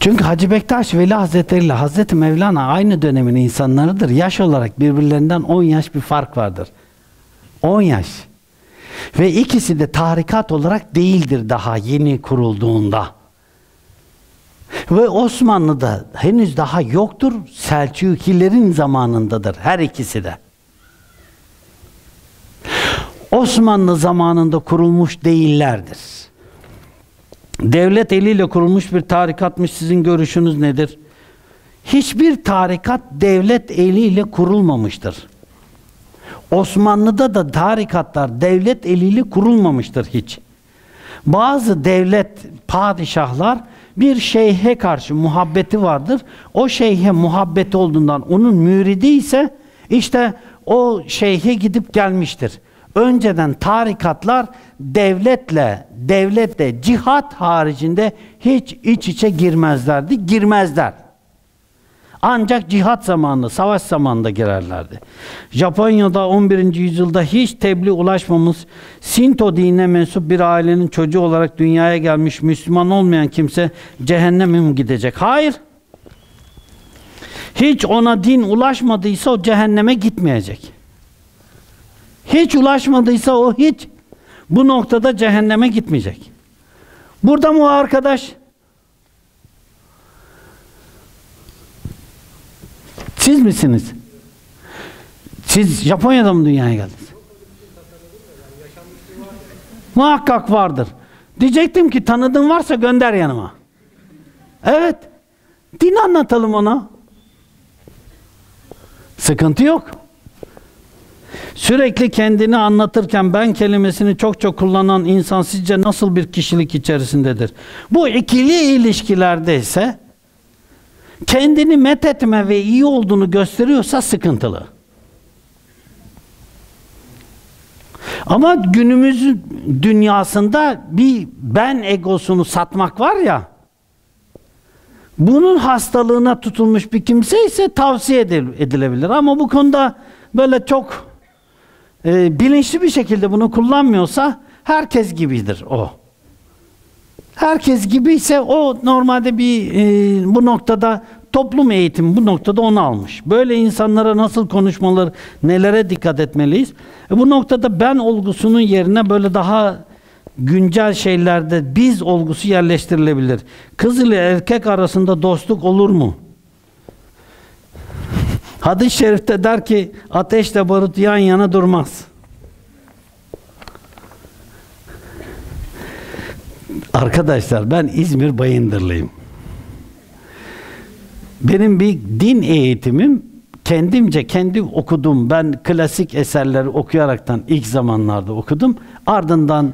Çünkü Hacı Bektaş Veli Hazretleri ile Hazreti Mevlana aynı dönemin insanlarıdır. Yaş olarak birbirlerinden 10 yaş bir fark vardır. 10 yaş. Ve ikisi de tarikat olarak değildir daha yeni kurulduğunda. Ve Osmanlı'da henüz daha yoktur. Selçukilerin zamanındadır her ikisi de. Osmanlı zamanında kurulmuş değillerdir. Devlet eliyle kurulmuş bir tarikatmış sizin görüşünüz nedir? Hiçbir tarikat devlet eliyle kurulmamıştır. Osmanlı'da da tarikatlar devlet eliyle kurulmamıştır hiç. Bazı devlet padişahlar bir şeyhe karşı muhabbeti vardır. O şeyhe muhabbeti olduğundan onun müridi ise işte o şeyhe gidip gelmiştir. Önceden tarikatlar devletle, devletle cihat haricinde hiç iç içe girmezlerdi, girmezler. Ancak cihat zamanında, savaş zamanında girerlerdi. Japonya'da 11. yüzyılda hiç tebliğ ulaşmamış, Sinto dinine mensup bir ailenin çocuğu olarak dünyaya gelmiş Müslüman olmayan kimse cehenneme mi gidecek? Hayır. Hiç ona din ulaşmadıysa o cehenneme gitmeyecek. Hiç ulaşmadıysa o hiç bu noktada cehenneme gitmeyecek. Burada mı o arkadaş? Siz misiniz? Siz Japonya'da mı dünyaya geldiniz? Muhakkak vardır. Diyecektim ki tanıdığın varsa gönder yanıma. Evet. Din anlatalım ona. Sıkıntı yok. Sürekli kendini anlatırken ben kelimesini çok çok kullanan insan sizce nasıl bir kişilik içerisindedir? Bu ikili ilişkilerde ise kendini methetme ve iyi olduğunu gösteriyorsa sıkıntılı. Ama günümüz dünyasında bir ben egosunu satmak var ya bunun hastalığına tutulmuş bir kimse ise tavsiye edilebilir. Ama bu konuda böyle çok e, bilinçli bir şekilde bunu kullanmıyorsa herkes gibidir o. Herkes gibi ise o normalde bir e, bu noktada toplum eğitimi bu noktada onu almış. Böyle insanlara nasıl konuşmaları, nelere dikkat etmeliyiz? E, bu noktada ben olgusunun yerine böyle daha güncel şeylerde biz olgusu yerleştirilebilir. Kız ile erkek arasında dostluk olur mu? Hadis-i şerifte der ki ateşle barut yan yana durmaz. Arkadaşlar ben İzmir Bayındırlıyım. Benim bir din eğitimim kendimce kendi okudum. Ben klasik eserleri okuyaraktan ilk zamanlarda okudum. Ardından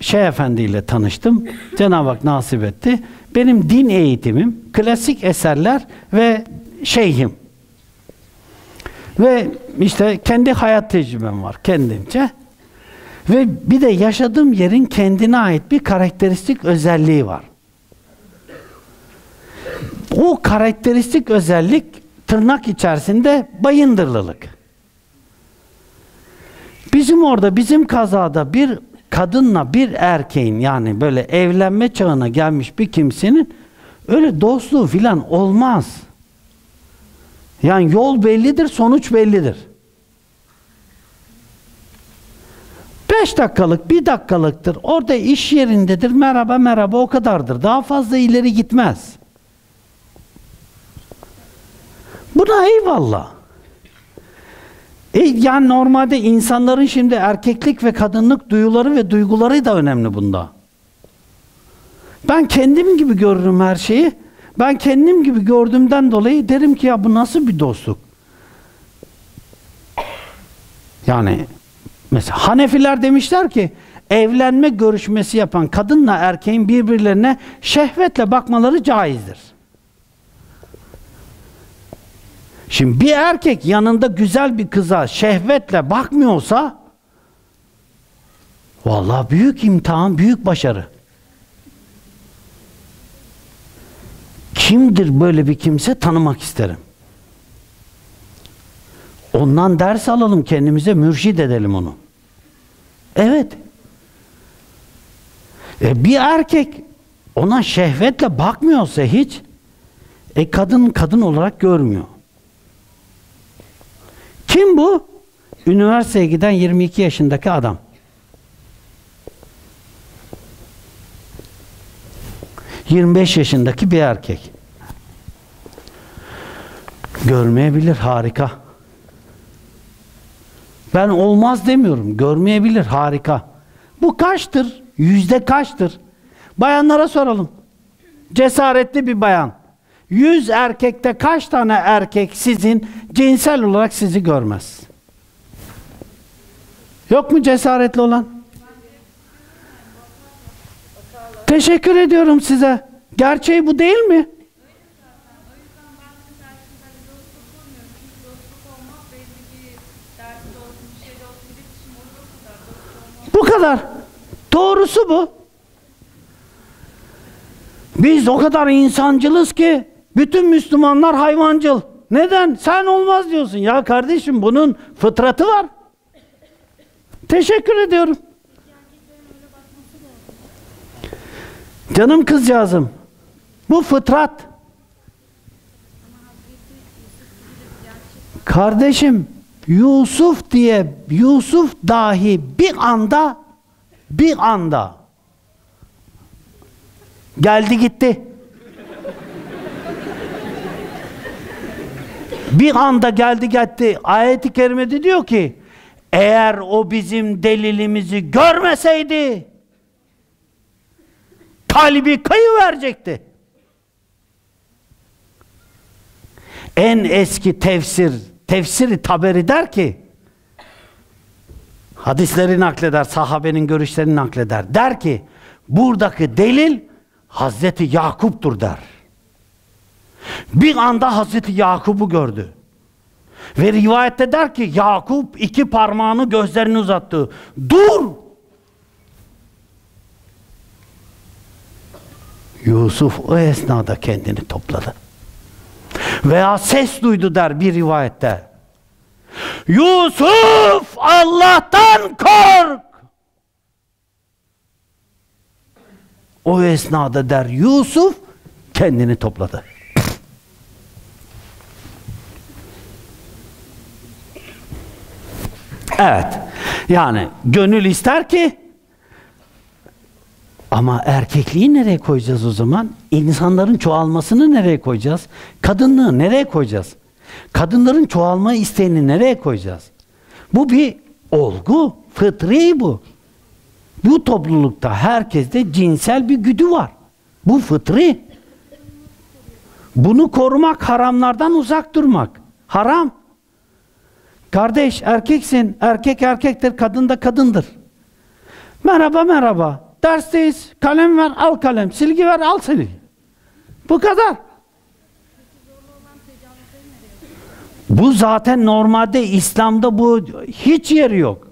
Şeyh Efendi ile tanıştım. Cenab-ı Hak nasip etti. Benim din eğitimim klasik eserler ve şeyhim. Ve işte kendi hayat tecrübem var kendimce. Ve bir de yaşadığım yerin kendine ait bir karakteristik özelliği var. O karakteristik özellik tırnak içerisinde bayındırlılık. Bizim orada, bizim kazada bir kadınla bir erkeğin yani böyle evlenme çağına gelmiş bir kimsenin öyle dostluğu filan olmaz. Yani yol bellidir, sonuç bellidir. Beş dakikalık, bir dakikalıktır. Orada iş yerindedir. Merhaba merhaba o kadardır. Daha fazla ileri gitmez. Buna eyvallah. E yani normalde insanların şimdi erkeklik ve kadınlık duyuları ve duyguları da önemli bunda. Ben kendim gibi görürüm her şeyi. Ben kendim gibi gördüğümden dolayı derim ki ya bu nasıl bir dostluk? Yani mesela Hanefiler demişler ki evlenme görüşmesi yapan kadınla erkeğin birbirlerine şehvetle bakmaları caizdir. Şimdi bir erkek yanında güzel bir kıza şehvetle bakmıyorsa vallahi büyük imtihan, büyük başarı. Kimdir böyle bir kimse tanımak isterim. Ondan ders alalım kendimize, mürşid edelim onu. Evet. E bir erkek ona şehvetle bakmıyorsa hiç, e kadın kadın olarak görmüyor. Kim bu? Üniversiteye giden 22 yaşındaki adam. ...25 yaşındaki bir erkek. Görmeyebilir, harika. Ben olmaz demiyorum, görmeyebilir, harika. Bu kaçtır? Yüzde kaçtır? Bayanlara soralım. Cesaretli bir bayan. Yüz erkekte kaç tane erkek sizin cinsel olarak sizi görmez? Yok mu cesaretli olan? Teşekkür ediyorum size. Gerçeği bu değil mi? Bu kadar. Doğrusu bu. Biz o kadar insancılız ki bütün Müslümanlar hayvancıl. Neden? Sen olmaz diyorsun. Ya kardeşim bunun fıtratı var. Teşekkür ediyorum. Canım kızcağızım. Bu fıtrat. Kardeşim Yusuf diye Yusuf dahi bir anda bir anda geldi gitti. bir anda geldi gitti. Ayet-i kerimede diyor ki eğer o bizim delilimizi görmeseydi kalbi kayı verecekti. En eski tefsir tefsiri taberi der ki hadisleri nakleder, sahabenin görüşlerini nakleder. Der ki buradaki delil Hazreti Yakup'tur der. Bir anda Hazreti Yakup'u gördü. Ve rivayette der ki Yakup iki parmağını gözlerini uzattı. Dur! Yusuf o esnada kendini topladı. Veya ses duydu der bir rivayette. Yusuf Allah'tan kork. O esnada der Yusuf kendini topladı. Evet. Yani gönül ister ki ama erkekliği nereye koyacağız o zaman? İnsanların çoğalmasını nereye koyacağız? Kadınlığı nereye koyacağız? Kadınların çoğalma isteğini nereye koyacağız? Bu bir olgu, fıtri bu. Bu toplulukta herkeste cinsel bir güdü var. Bu fıtri. Bunu korumak, haramlardan uzak durmak. Haram. Kardeş erkeksin, erkek erkektir, kadın da kadındır. Merhaba merhaba. Dersteyiz. Kalem ver, al kalem. Silgi ver, al silgi. Bu kadar. Bu zaten normalde İslam'da bu hiç yeri yok.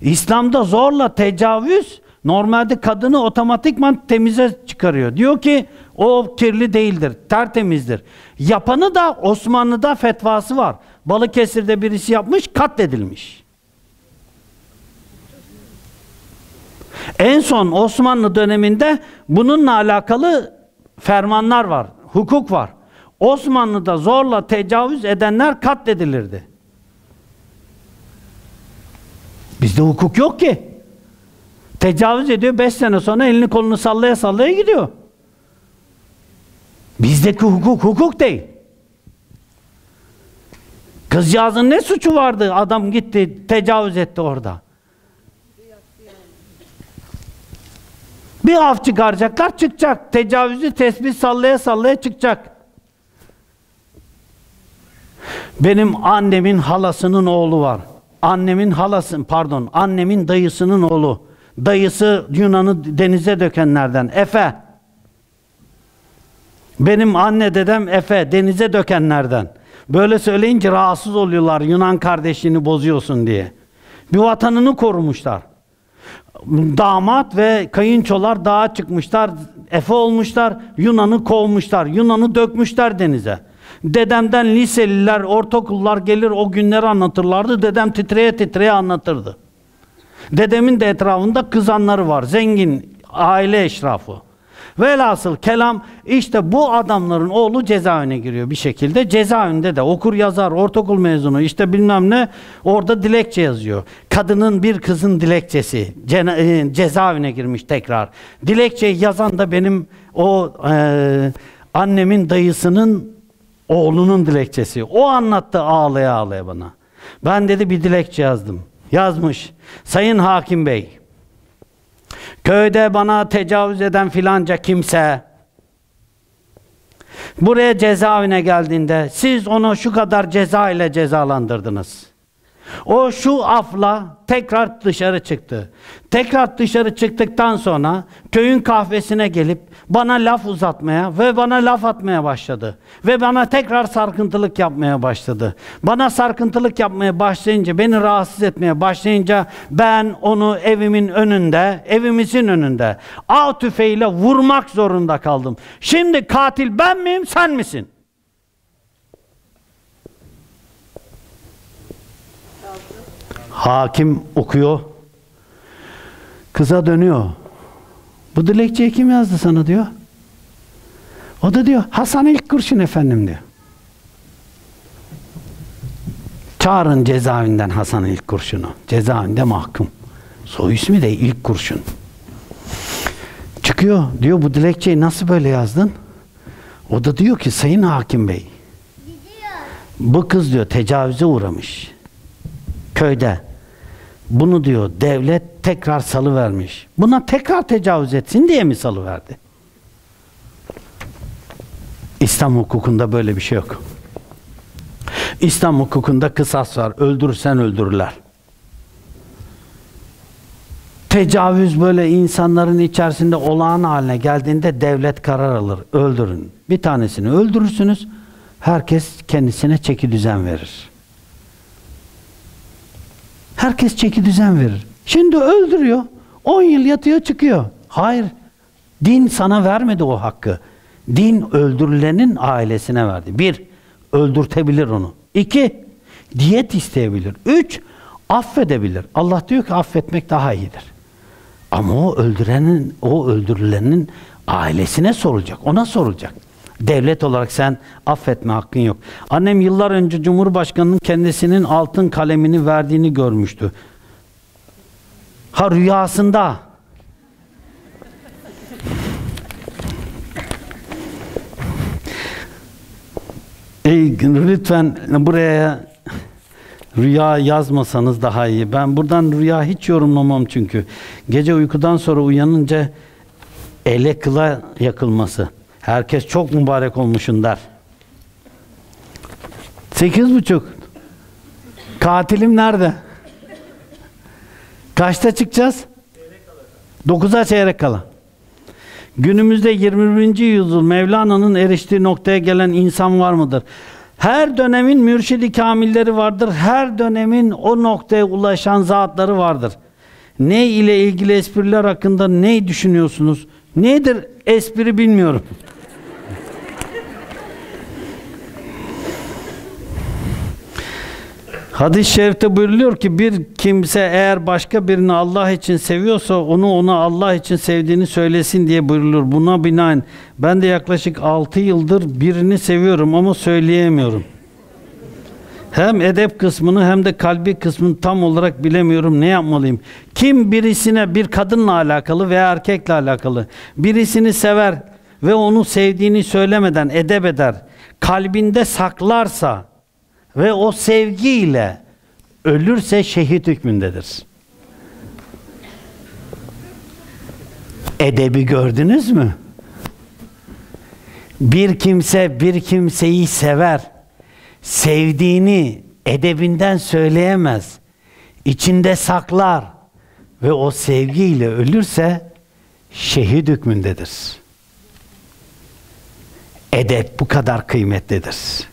İslam'da zorla tecavüz normalde kadını otomatikman temize çıkarıyor. Diyor ki o kirli değildir, tertemizdir. Yapanı da Osmanlı'da fetvası var. Balıkesir'de birisi yapmış, katledilmiş. En son Osmanlı döneminde bununla alakalı fermanlar var, hukuk var. Osmanlı'da zorla tecavüz edenler katledilirdi. Bizde hukuk yok ki. Tecavüz ediyor, beş sene sonra elini kolunu sallaya sallaya gidiyor. Bizdeki hukuk hukuk değil. Kızcağızın ne suçu vardı? Adam gitti, tecavüz etti orada. Bir af çıkaracaklar, çıkacak. Tecavüzü tesbih sallaya sallaya çıkacak. Benim annemin halasının oğlu var. Annemin halasın, pardon, annemin dayısının oğlu. dayısı Yunan'ı denize dökenlerden. Efe. Benim anne dedem Efe denize dökenlerden. Böyle söyleyince rahatsız oluyorlar Yunan kardeşliğini bozuyorsun diye. Bir vatanını korumuşlar. Damat ve kayınçolar dağa çıkmışlar, Efe olmuşlar, Yunan'ı kovmuşlar, Yunan'ı dökmüşler denize. Dedemden liseliler, ortaokullar gelir o günleri anlatırlardı. Dedem titreye titreye anlatırdı. Dedemin de etrafında kızanları var. Zengin aile eşrafı. Velhasıl kelam işte bu adamların oğlu cezaevine giriyor bir şekilde. Cezaevinde de okur yazar, ortaokul mezunu işte bilmem ne orada dilekçe yazıyor. Kadının bir kızın dilekçesi e, cezaevine girmiş tekrar. Dilekçeyi yazan da benim o e, annemin dayısının oğlunun dilekçesi. O anlattı ağlaya ağlaya bana. Ben dedi bir dilekçe yazdım. Yazmış. Sayın Hakim Bey, köyde bana tecavüz eden filanca kimse buraya cezaevine geldiğinde siz onu şu kadar ceza ile cezalandırdınız. O şu afla tekrar dışarı çıktı. Tekrar dışarı çıktıktan sonra köyün kahvesine gelip bana laf uzatmaya ve bana laf atmaya başladı. Ve bana tekrar sarkıntılık yapmaya başladı. Bana sarkıntılık yapmaya başlayınca, beni rahatsız etmeye başlayınca ben onu evimin önünde, evimizin önünde av tüfeğiyle vurmak zorunda kaldım. Şimdi katil ben miyim, sen misin? Hakim okuyor. Kıza dönüyor. Bu dilekçeyi kim yazdı sana diyor. O da diyor Hasan ilk kurşun efendim diyor. Çağırın cezaevinden Hasan ilk kurşunu. Cezaevinde mahkum. Soy ismi de ilk kurşun. Çıkıyor. Diyor bu dilekçeyi nasıl böyle yazdın? O da diyor ki sayın hakim bey. Bu kız diyor tecavüze uğramış. Köyde. Bunu diyor devlet tekrar salı vermiş. Buna tekrar tecavüz etsin diye mi salı verdi? İslam hukukunda böyle bir şey yok. İslam hukukunda kısas var. Öldürürsen öldürürler. Tecavüz böyle insanların içerisinde olağan haline geldiğinde devlet karar alır. Öldürün. Bir tanesini öldürürsünüz. Herkes kendisine çeki düzen verir. Herkes çeki düzen verir. Şimdi öldürüyor. 10 yıl yatıyor çıkıyor. Hayır. Din sana vermedi o hakkı. Din öldürülenin ailesine verdi. Bir, öldürtebilir onu. İki, diyet isteyebilir. Üç, affedebilir. Allah diyor ki affetmek daha iyidir. Ama o öldürenin, o öldürülenin ailesine sorulacak. Ona sorulacak. Devlet olarak sen affetme hakkın yok. Annem yıllar önce Cumhurbaşkanı'nın kendisinin altın kalemini verdiğini görmüştü. Ha rüyasında. Ey, lütfen buraya rüya yazmasanız daha iyi. Ben buradan rüya hiç yorumlamam çünkü. Gece uykudan sonra uyanınca ele kıla yakılması. Herkes çok mübarek olmuşun der. Sekiz buçuk. Katilim nerede? Kaçta çıkacağız? Dokuza çeyrek kala. Günümüzde 21. yüzyıl Mevlana'nın eriştiği noktaya gelen insan var mıdır? Her dönemin mürşidi kamilleri vardır. Her dönemin o noktaya ulaşan zatları vardır. Ne ile ilgili espriler hakkında ne düşünüyorsunuz? Nedir espri bilmiyorum. Hadis-i şerifte buyuruluyor ki bir kimse eğer başka birini Allah için seviyorsa onu ona Allah için sevdiğini söylesin diye buyurulur. Buna binaen ben de yaklaşık 6 yıldır birini seviyorum ama söyleyemiyorum. Hem edep kısmını hem de kalbi kısmını tam olarak bilemiyorum. Ne yapmalıyım? Kim birisine bir kadınla alakalı veya erkekle alakalı birisini sever ve onu sevdiğini söylemeden edep eder. Kalbinde saklarsa ve o sevgiyle ölürse şehit hükmündedir. Edebi gördünüz mü? Bir kimse bir kimseyi sever. Sevdiğini edebinden söyleyemez. İçinde saklar ve o sevgiyle ölürse şehit hükmündedir. Edep bu kadar kıymetlidir.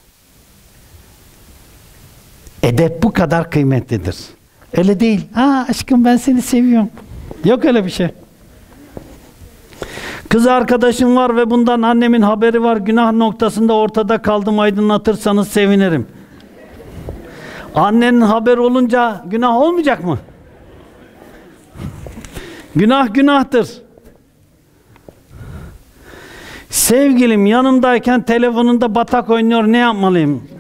Edep bu kadar kıymetlidir. Öyle değil. Ha aşkım ben seni seviyorum. Yok öyle bir şey. Kız arkadaşım var ve bundan annemin haberi var. Günah noktasında ortada kaldım aydınlatırsanız sevinirim. Annenin haber olunca günah olmayacak mı? Günah günahtır. Sevgilim yanımdayken telefonunda batak oynuyor ne yapmalıyım?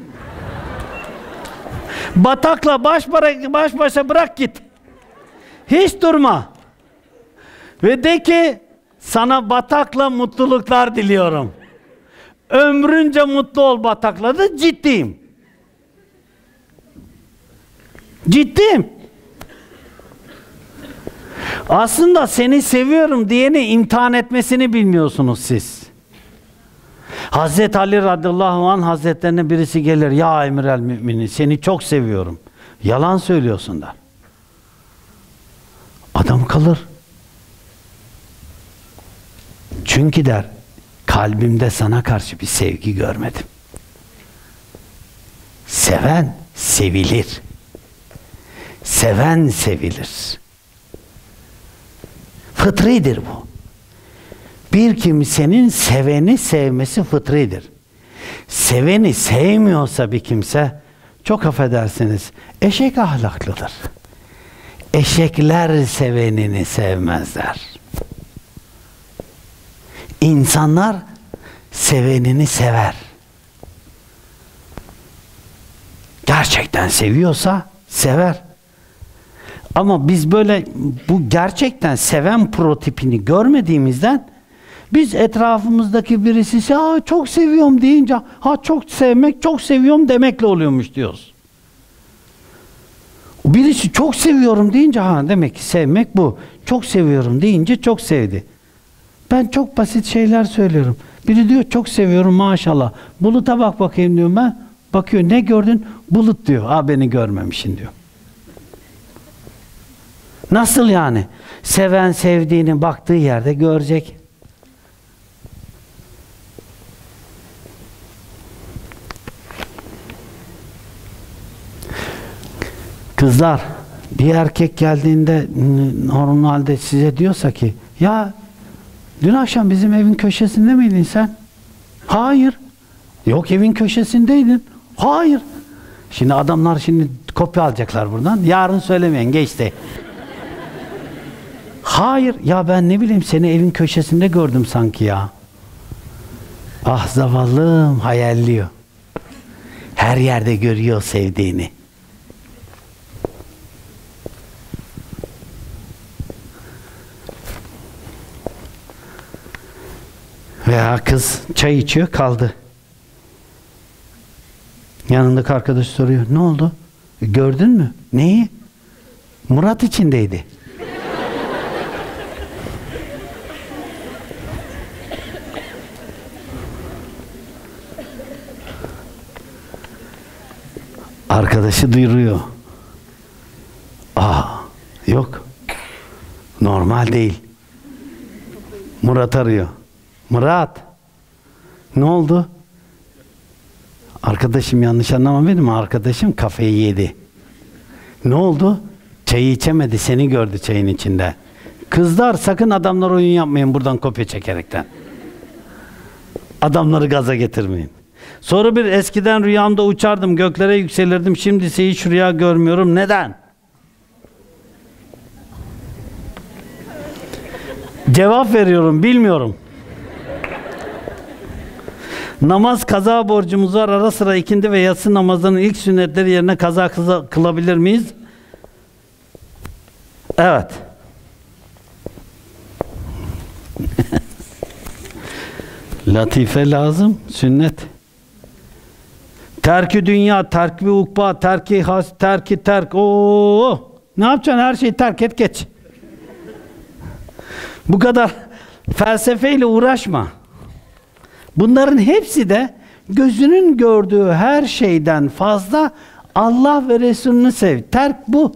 Batakla baş, baş başa bırak git. Hiç durma. Ve de ki sana batakla mutluluklar diliyorum. Ömrünce mutlu ol batakla da ciddiyim. Ciddiyim. Aslında seni seviyorum diyeni imtihan etmesini bilmiyorsunuz siz. Hazreti Ali radıyallahu anh hazretlerine birisi gelir. Ya emir el müminin seni çok seviyorum. Yalan söylüyorsun der. Adam kalır. Çünkü der kalbimde sana karşı bir sevgi görmedim. Seven sevilir. Seven sevilir. Fıtridir bu. Bir kimsenin seveni sevmesi fıtridir. Seveni sevmiyorsa bir kimse çok affedersiniz eşek ahlaklıdır. Eşekler sevenini sevmezler. İnsanlar sevenini sever. Gerçekten seviyorsa sever. Ama biz böyle bu gerçekten seven prototipini görmediğimizden biz etrafımızdaki birisi ha çok seviyorum deyince ha çok sevmek çok seviyorum demekle oluyormuş diyoruz. Birisi çok seviyorum deyince ha demek ki sevmek bu. Çok seviyorum deyince çok sevdi. Ben çok basit şeyler söylüyorum. Biri diyor çok seviyorum maşallah. Buluta bak bakayım diyorum ben. Bakıyor ne gördün? Bulut diyor. Ha beni görmemişsin diyor. Nasıl yani? Seven sevdiğini baktığı yerde görecek. Kızlar bir erkek geldiğinde normalde size diyorsa ki ya dün akşam bizim evin köşesinde miydin sen? Hayır. Yok evin köşesindeydin. Hayır. Şimdi adamlar şimdi kopya alacaklar buradan. Yarın söylemeyin geçti. Hayır ya ben ne bileyim seni evin köşesinde gördüm sanki ya. Ah zavallım hayalliyor. Her yerde görüyor sevdiğini. Veya kız çay içiyor kaldı. Yanındaki arkadaş soruyor. Ne oldu? Gördün mü? Neyi? Murat içindeydi. Arkadaşı duyuruyor. Aa, yok. Normal değil. Murat arıyor. Murat. Ne oldu? Arkadaşım yanlış anlama benim arkadaşım kafeyi yedi. Ne oldu? Çayı içemedi seni gördü çayın içinde. Kızlar sakın adamlar oyun yapmayın buradan kopya çekerekten. Adamları gaza getirmeyin. Sonra bir eskiden rüyamda uçardım, göklere yükselirdim. Şimdi ise hiç rüya görmüyorum. Neden? Cevap veriyorum, bilmiyorum. Namaz kaza borcumuz var. Ara sıra ikindi ve yatsı namazının ilk sünnetleri yerine kaza kılabilir miyiz? Evet. <laughs> Latife lazım, sünnet. Terki dünya, terki ukba, terki has, terki terk. Oo! Ne yapacaksın? Her şeyi terk et geç. Bu kadar felsefeyle uğraşma. Bunların hepsi de gözünün gördüğü her şeyden fazla Allah ve Resulünü sev. Terk bu.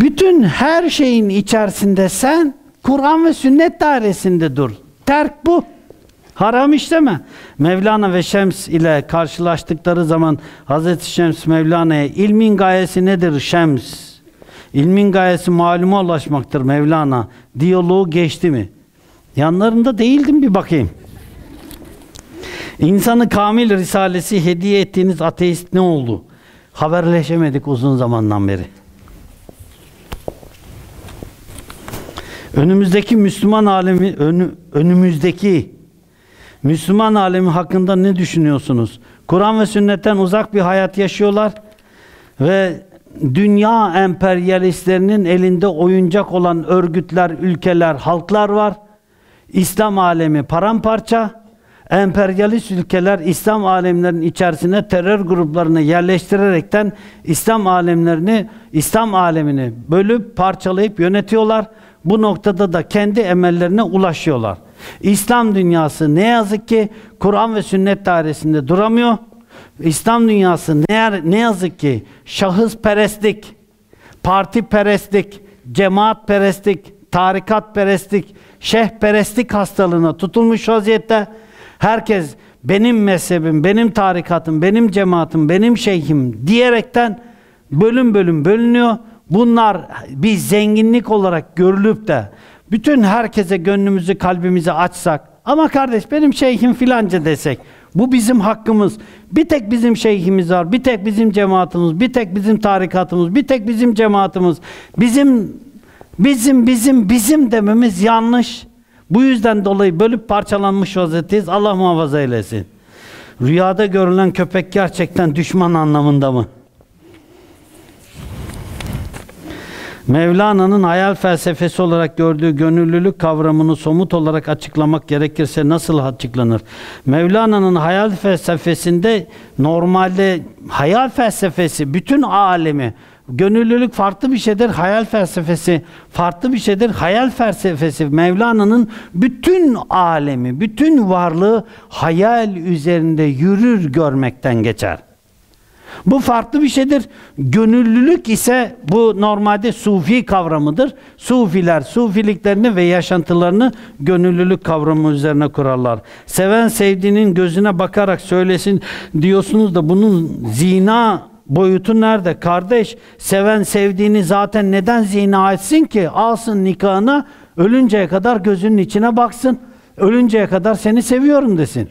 Bütün her şeyin içerisinde sen Kur'an ve sünnet dairesinde dur. Terk bu. Haram işleme. Mevlana ve Şems ile karşılaştıkları zaman Hazreti Şems Mevlana'ya ilmin gayesi nedir Şems? İlmin gayesi maluma ulaşmaktır Mevlana. Diyaloğu geçti mi? Yanlarında değildim bir bakayım. İnsanı kamil risalesi hediye ettiğiniz ateist ne oldu? Haberleşemedik uzun zamandan beri. Önümüzdeki Müslüman alemi önü, önümüzdeki Müslüman alemi hakkında ne düşünüyorsunuz? Kur'an ve sünnetten uzak bir hayat yaşıyorlar ve dünya emperyalistlerinin elinde oyuncak olan örgütler, ülkeler, halklar var. İslam alemi paramparça. Emperyalist ülkeler İslam alemlerinin içerisine terör gruplarını yerleştirerekten İslam alemlerini, İslam alemini bölüp parçalayıp yönetiyorlar. Bu noktada da kendi emellerine ulaşıyorlar. İslam dünyası ne yazık ki Kur'an ve sünnet dairesinde duramıyor. İslam dünyası ne, ne yazık ki şahıs perestlik, parti perestlik, cemaat perestlik, tarikat perestlik, şeyh perestlik hastalığına tutulmuş vaziyette. Herkes benim mezhebim, benim tarikatım, benim cemaatim, benim şeyhim diyerekten bölüm bölüm bölünüyor. Bunlar bir zenginlik olarak görülüp de bütün herkese gönlümüzü kalbimizi açsak ama kardeş benim şeyhim filanca desek bu bizim hakkımız. Bir tek bizim şeyhimiz var, bir tek bizim cemaatimiz, bir tek bizim tarikatımız, bir tek bizim cemaatimiz. Bizim bizim bizim bizim dememiz yanlış. Bu yüzden dolayı bölüp parçalanmış vaziyetteyiz. Allah muhafaza eylesin. Rüyada görülen köpek gerçekten düşman anlamında mı? Mevlana'nın hayal felsefesi olarak gördüğü gönüllülük kavramını somut olarak açıklamak gerekirse nasıl açıklanır? Mevlana'nın hayal felsefesinde normalde hayal felsefesi bütün alemi Gönüllülük farklı bir şeydir, hayal felsefesi farklı bir şeydir. Hayal felsefesi Mevlana'nın bütün alemi, bütün varlığı hayal üzerinde yürür görmekten geçer. Bu farklı bir şeydir. Gönüllülük ise bu normalde sufi kavramıdır. Sufiler sufiliklerini ve yaşantılarını gönüllülük kavramı üzerine kurarlar. Seven sevdiğinin gözüne bakarak söylesin diyorsunuz da bunun zina boyutu nerede? Kardeş seven sevdiğini zaten neden zina etsin ki? Alsın nikahına ölünceye kadar gözünün içine baksın. Ölünceye kadar seni seviyorum desin.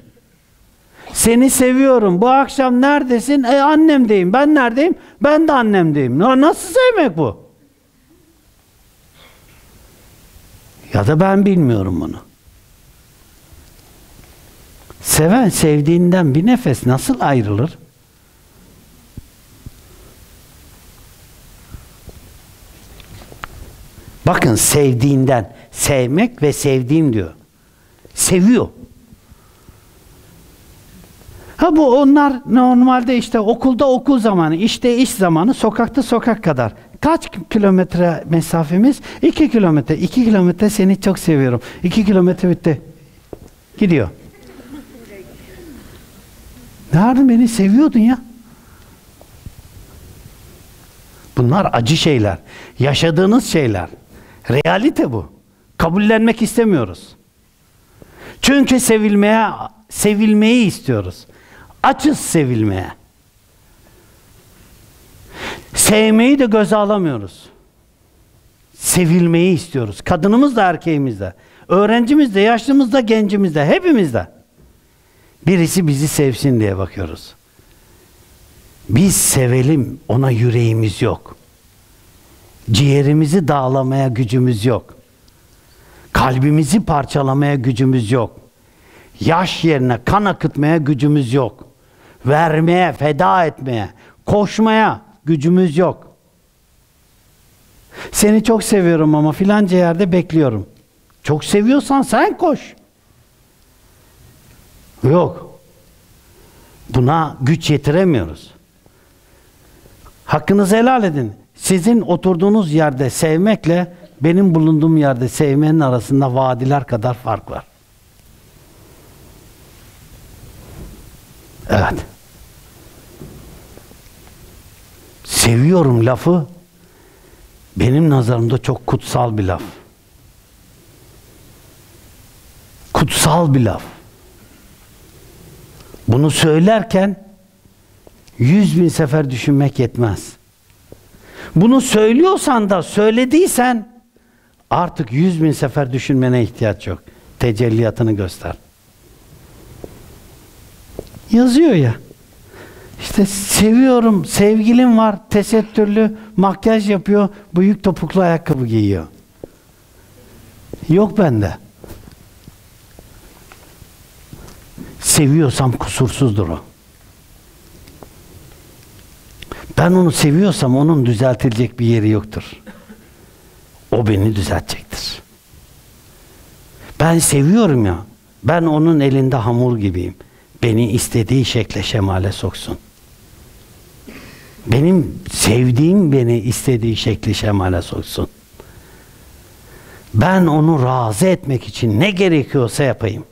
Seni seviyorum. Bu akşam neredesin? E annemdeyim. Ben neredeyim? Ben de annemdeyim. Nasıl sevmek bu? Ya da ben bilmiyorum bunu. Seven sevdiğinden bir nefes nasıl ayrılır? Bakın sevdiğinden sevmek ve sevdiğim diyor. Seviyor. Ha bu onlar normalde işte okulda okul zamanı, işte iş zamanı, sokakta sokak kadar. Kaç kilometre mesafemiz? İki kilometre. İki kilometre seni çok seviyorum. İki kilometre bitti. Gidiyor. Nerede beni seviyordun ya? Bunlar acı şeyler. Yaşadığınız şeyler. Realite bu. Kabullenmek istemiyoruz. Çünkü sevilmeye sevilmeyi istiyoruz. Açız sevilmeye. Sevmeyi de göze alamıyoruz. Sevilmeyi istiyoruz. Kadınımız da erkeğimiz de. Öğrencimiz de, yaşlımız da, gencimiz de, hepimiz de. Birisi bizi sevsin diye bakıyoruz. Biz sevelim, ona yüreğimiz yok. Ciğerimizi dağlamaya gücümüz yok. Kalbimizi parçalamaya gücümüz yok. Yaş yerine kan akıtmaya gücümüz yok. Vermeye, feda etmeye, koşmaya gücümüz yok. Seni çok seviyorum ama filanca yerde bekliyorum. Çok seviyorsan sen koş. Yok. Buna güç yetiremiyoruz. Hakkınızı helal edin. Sizin oturduğunuz yerde sevmekle benim bulunduğum yerde sevmenin arasında vadiler kadar fark var. Evet. Seviyorum lafı benim nazarımda çok kutsal bir laf. Kutsal bir laf. Bunu söylerken yüz bin sefer düşünmek yetmez. Bunu söylüyorsan da söylediysen artık yüz bin sefer düşünmene ihtiyaç yok. Tecelliyatını göster. Yazıyor ya. İşte seviyorum, sevgilim var, tesettürlü, makyaj yapıyor, büyük topuklu ayakkabı giyiyor. Yok bende. Seviyorsam kusursuzdur o. Ben onu seviyorsam onun düzeltilecek bir yeri yoktur. O beni düzeltecektir. Ben seviyorum ya. Ben onun elinde hamur gibiyim. Beni istediği şekle şemale soksun. Benim sevdiğim beni istediği şekli şemale soksun. Ben onu razı etmek için ne gerekiyorsa yapayım.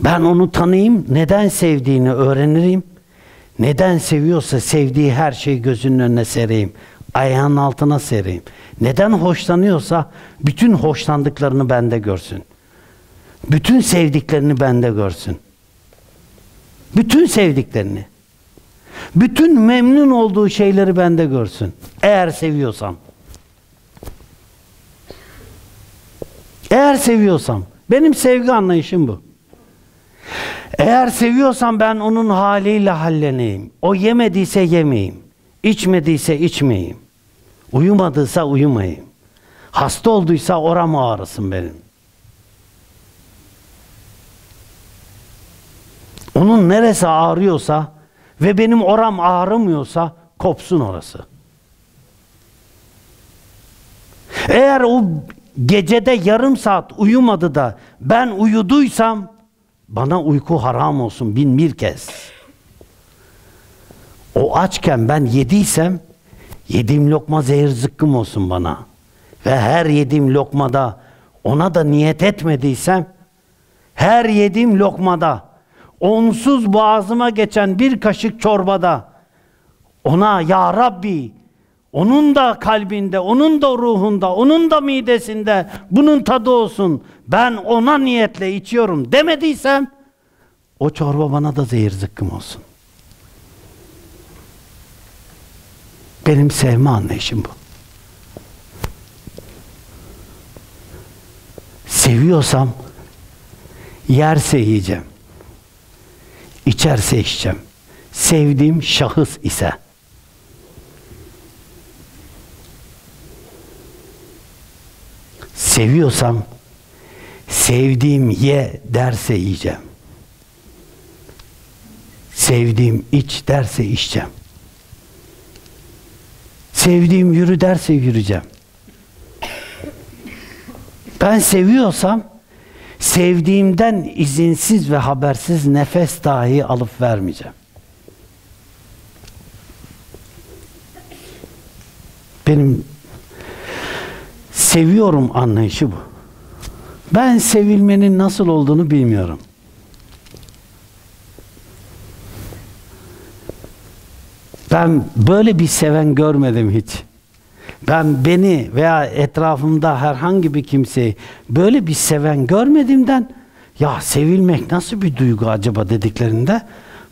Ben onu tanıyayım, neden sevdiğini öğrenirim. Neden seviyorsa sevdiği her şeyi gözünün önüne sereyim. Ayağının altına sereyim. Neden hoşlanıyorsa bütün hoşlandıklarını bende görsün. Bütün sevdiklerini bende görsün. Bütün sevdiklerini. Bütün memnun olduğu şeyleri bende görsün. Eğer seviyorsam. Eğer seviyorsam. Benim sevgi anlayışım bu. Eğer seviyorsam ben onun haliyle halleneyim. O yemediyse yemeyeyim. İçmediyse içmeyeyim. Uyumadıysa uyumayayım. Hasta olduysa oram ağrısın benim. Onun neresi ağrıyorsa ve benim oram ağrımıyorsa kopsun orası. Eğer o gecede yarım saat uyumadı da ben uyuduysam bana uyku haram olsun bin bir kez. O açken ben yediysem yediğim lokma zehir zıkkım olsun bana. Ve her yediğim lokmada ona da niyet etmediysem her yediğim lokmada onsuz boğazıma geçen bir kaşık çorbada ona ya Rabbi onun da kalbinde, onun da ruhunda, onun da midesinde bunun tadı olsun. Ben ona niyetle içiyorum demediysem o çorba bana da zehir zıkkım olsun. Benim sevme anlayışım bu. Seviyorsam yerse yiyeceğim. İçerse içeceğim. Sevdiğim şahıs ise seviyorsam sevdiğim ye derse yiyeceğim. Sevdiğim iç derse içeceğim. Sevdiğim yürü derse yürüyeceğim. Ben seviyorsam sevdiğimden izinsiz ve habersiz nefes dahi alıp vermeyeceğim. Benim seviyorum anlayışı bu. Ben sevilmenin nasıl olduğunu bilmiyorum. Ben böyle bir seven görmedim hiç. Ben beni veya etrafımda herhangi bir kimseyi böyle bir seven görmediğimden ya sevilmek nasıl bir duygu acaba dediklerinde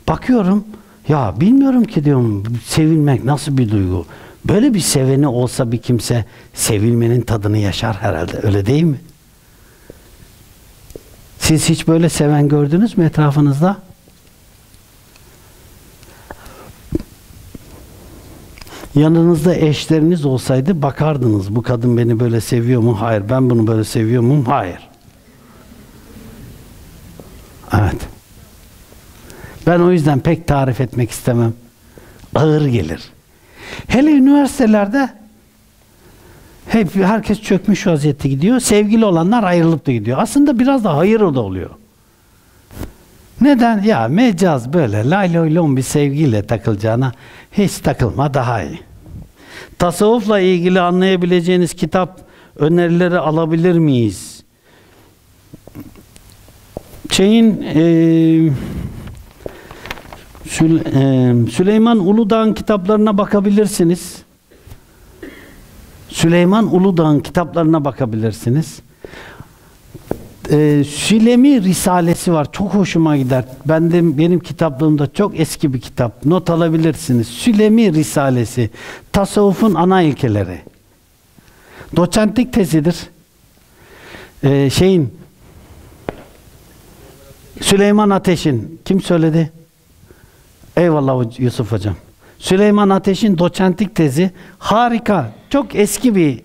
bakıyorum ya bilmiyorum ki diyorum sevilmek nasıl bir duygu. Böyle bir seveni olsa bir kimse sevilmenin tadını yaşar herhalde. Öyle değil mi? Siz hiç böyle seven gördünüz mü etrafınızda? Yanınızda eşleriniz olsaydı bakardınız. Bu kadın beni böyle seviyor mu? Hayır. Ben bunu böyle seviyor muyum? Hayır. Evet. Ben o yüzden pek tarif etmek istemem. Ağır gelir. Hele üniversitelerde hep herkes çökmüş vaziyette gidiyor. Sevgili olanlar ayrılıp da gidiyor. Aslında biraz da hayır da oluyor. Neden? Ya mecaz böyle layloylon bir sevgiyle takılacağına hiç takılma daha iyi. Tasavvufla ilgili anlayabileceğiniz kitap önerileri alabilir miyiz? Şeyin e, Süleyman Uludağ'ın kitaplarına bakabilirsiniz. Süleyman Uludağ'ın kitaplarına bakabilirsiniz. Ee, Sülemi Risalesi var. Çok hoşuma gider. Ben de benim kitaplığımda çok eski bir kitap. Not alabilirsiniz. Sülemi Risalesi. Tasavvufun ana ilkeleri. Doçentlik tezidir. Ee, şeyin Süleyman Ateş'in kim söyledi? Eyvallah Yusuf hocam. Süleyman Ateş'in doçentlik tezi harika. Çok eski bir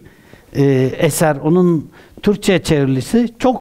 e, eser. Onun Türkçe çevirisi çok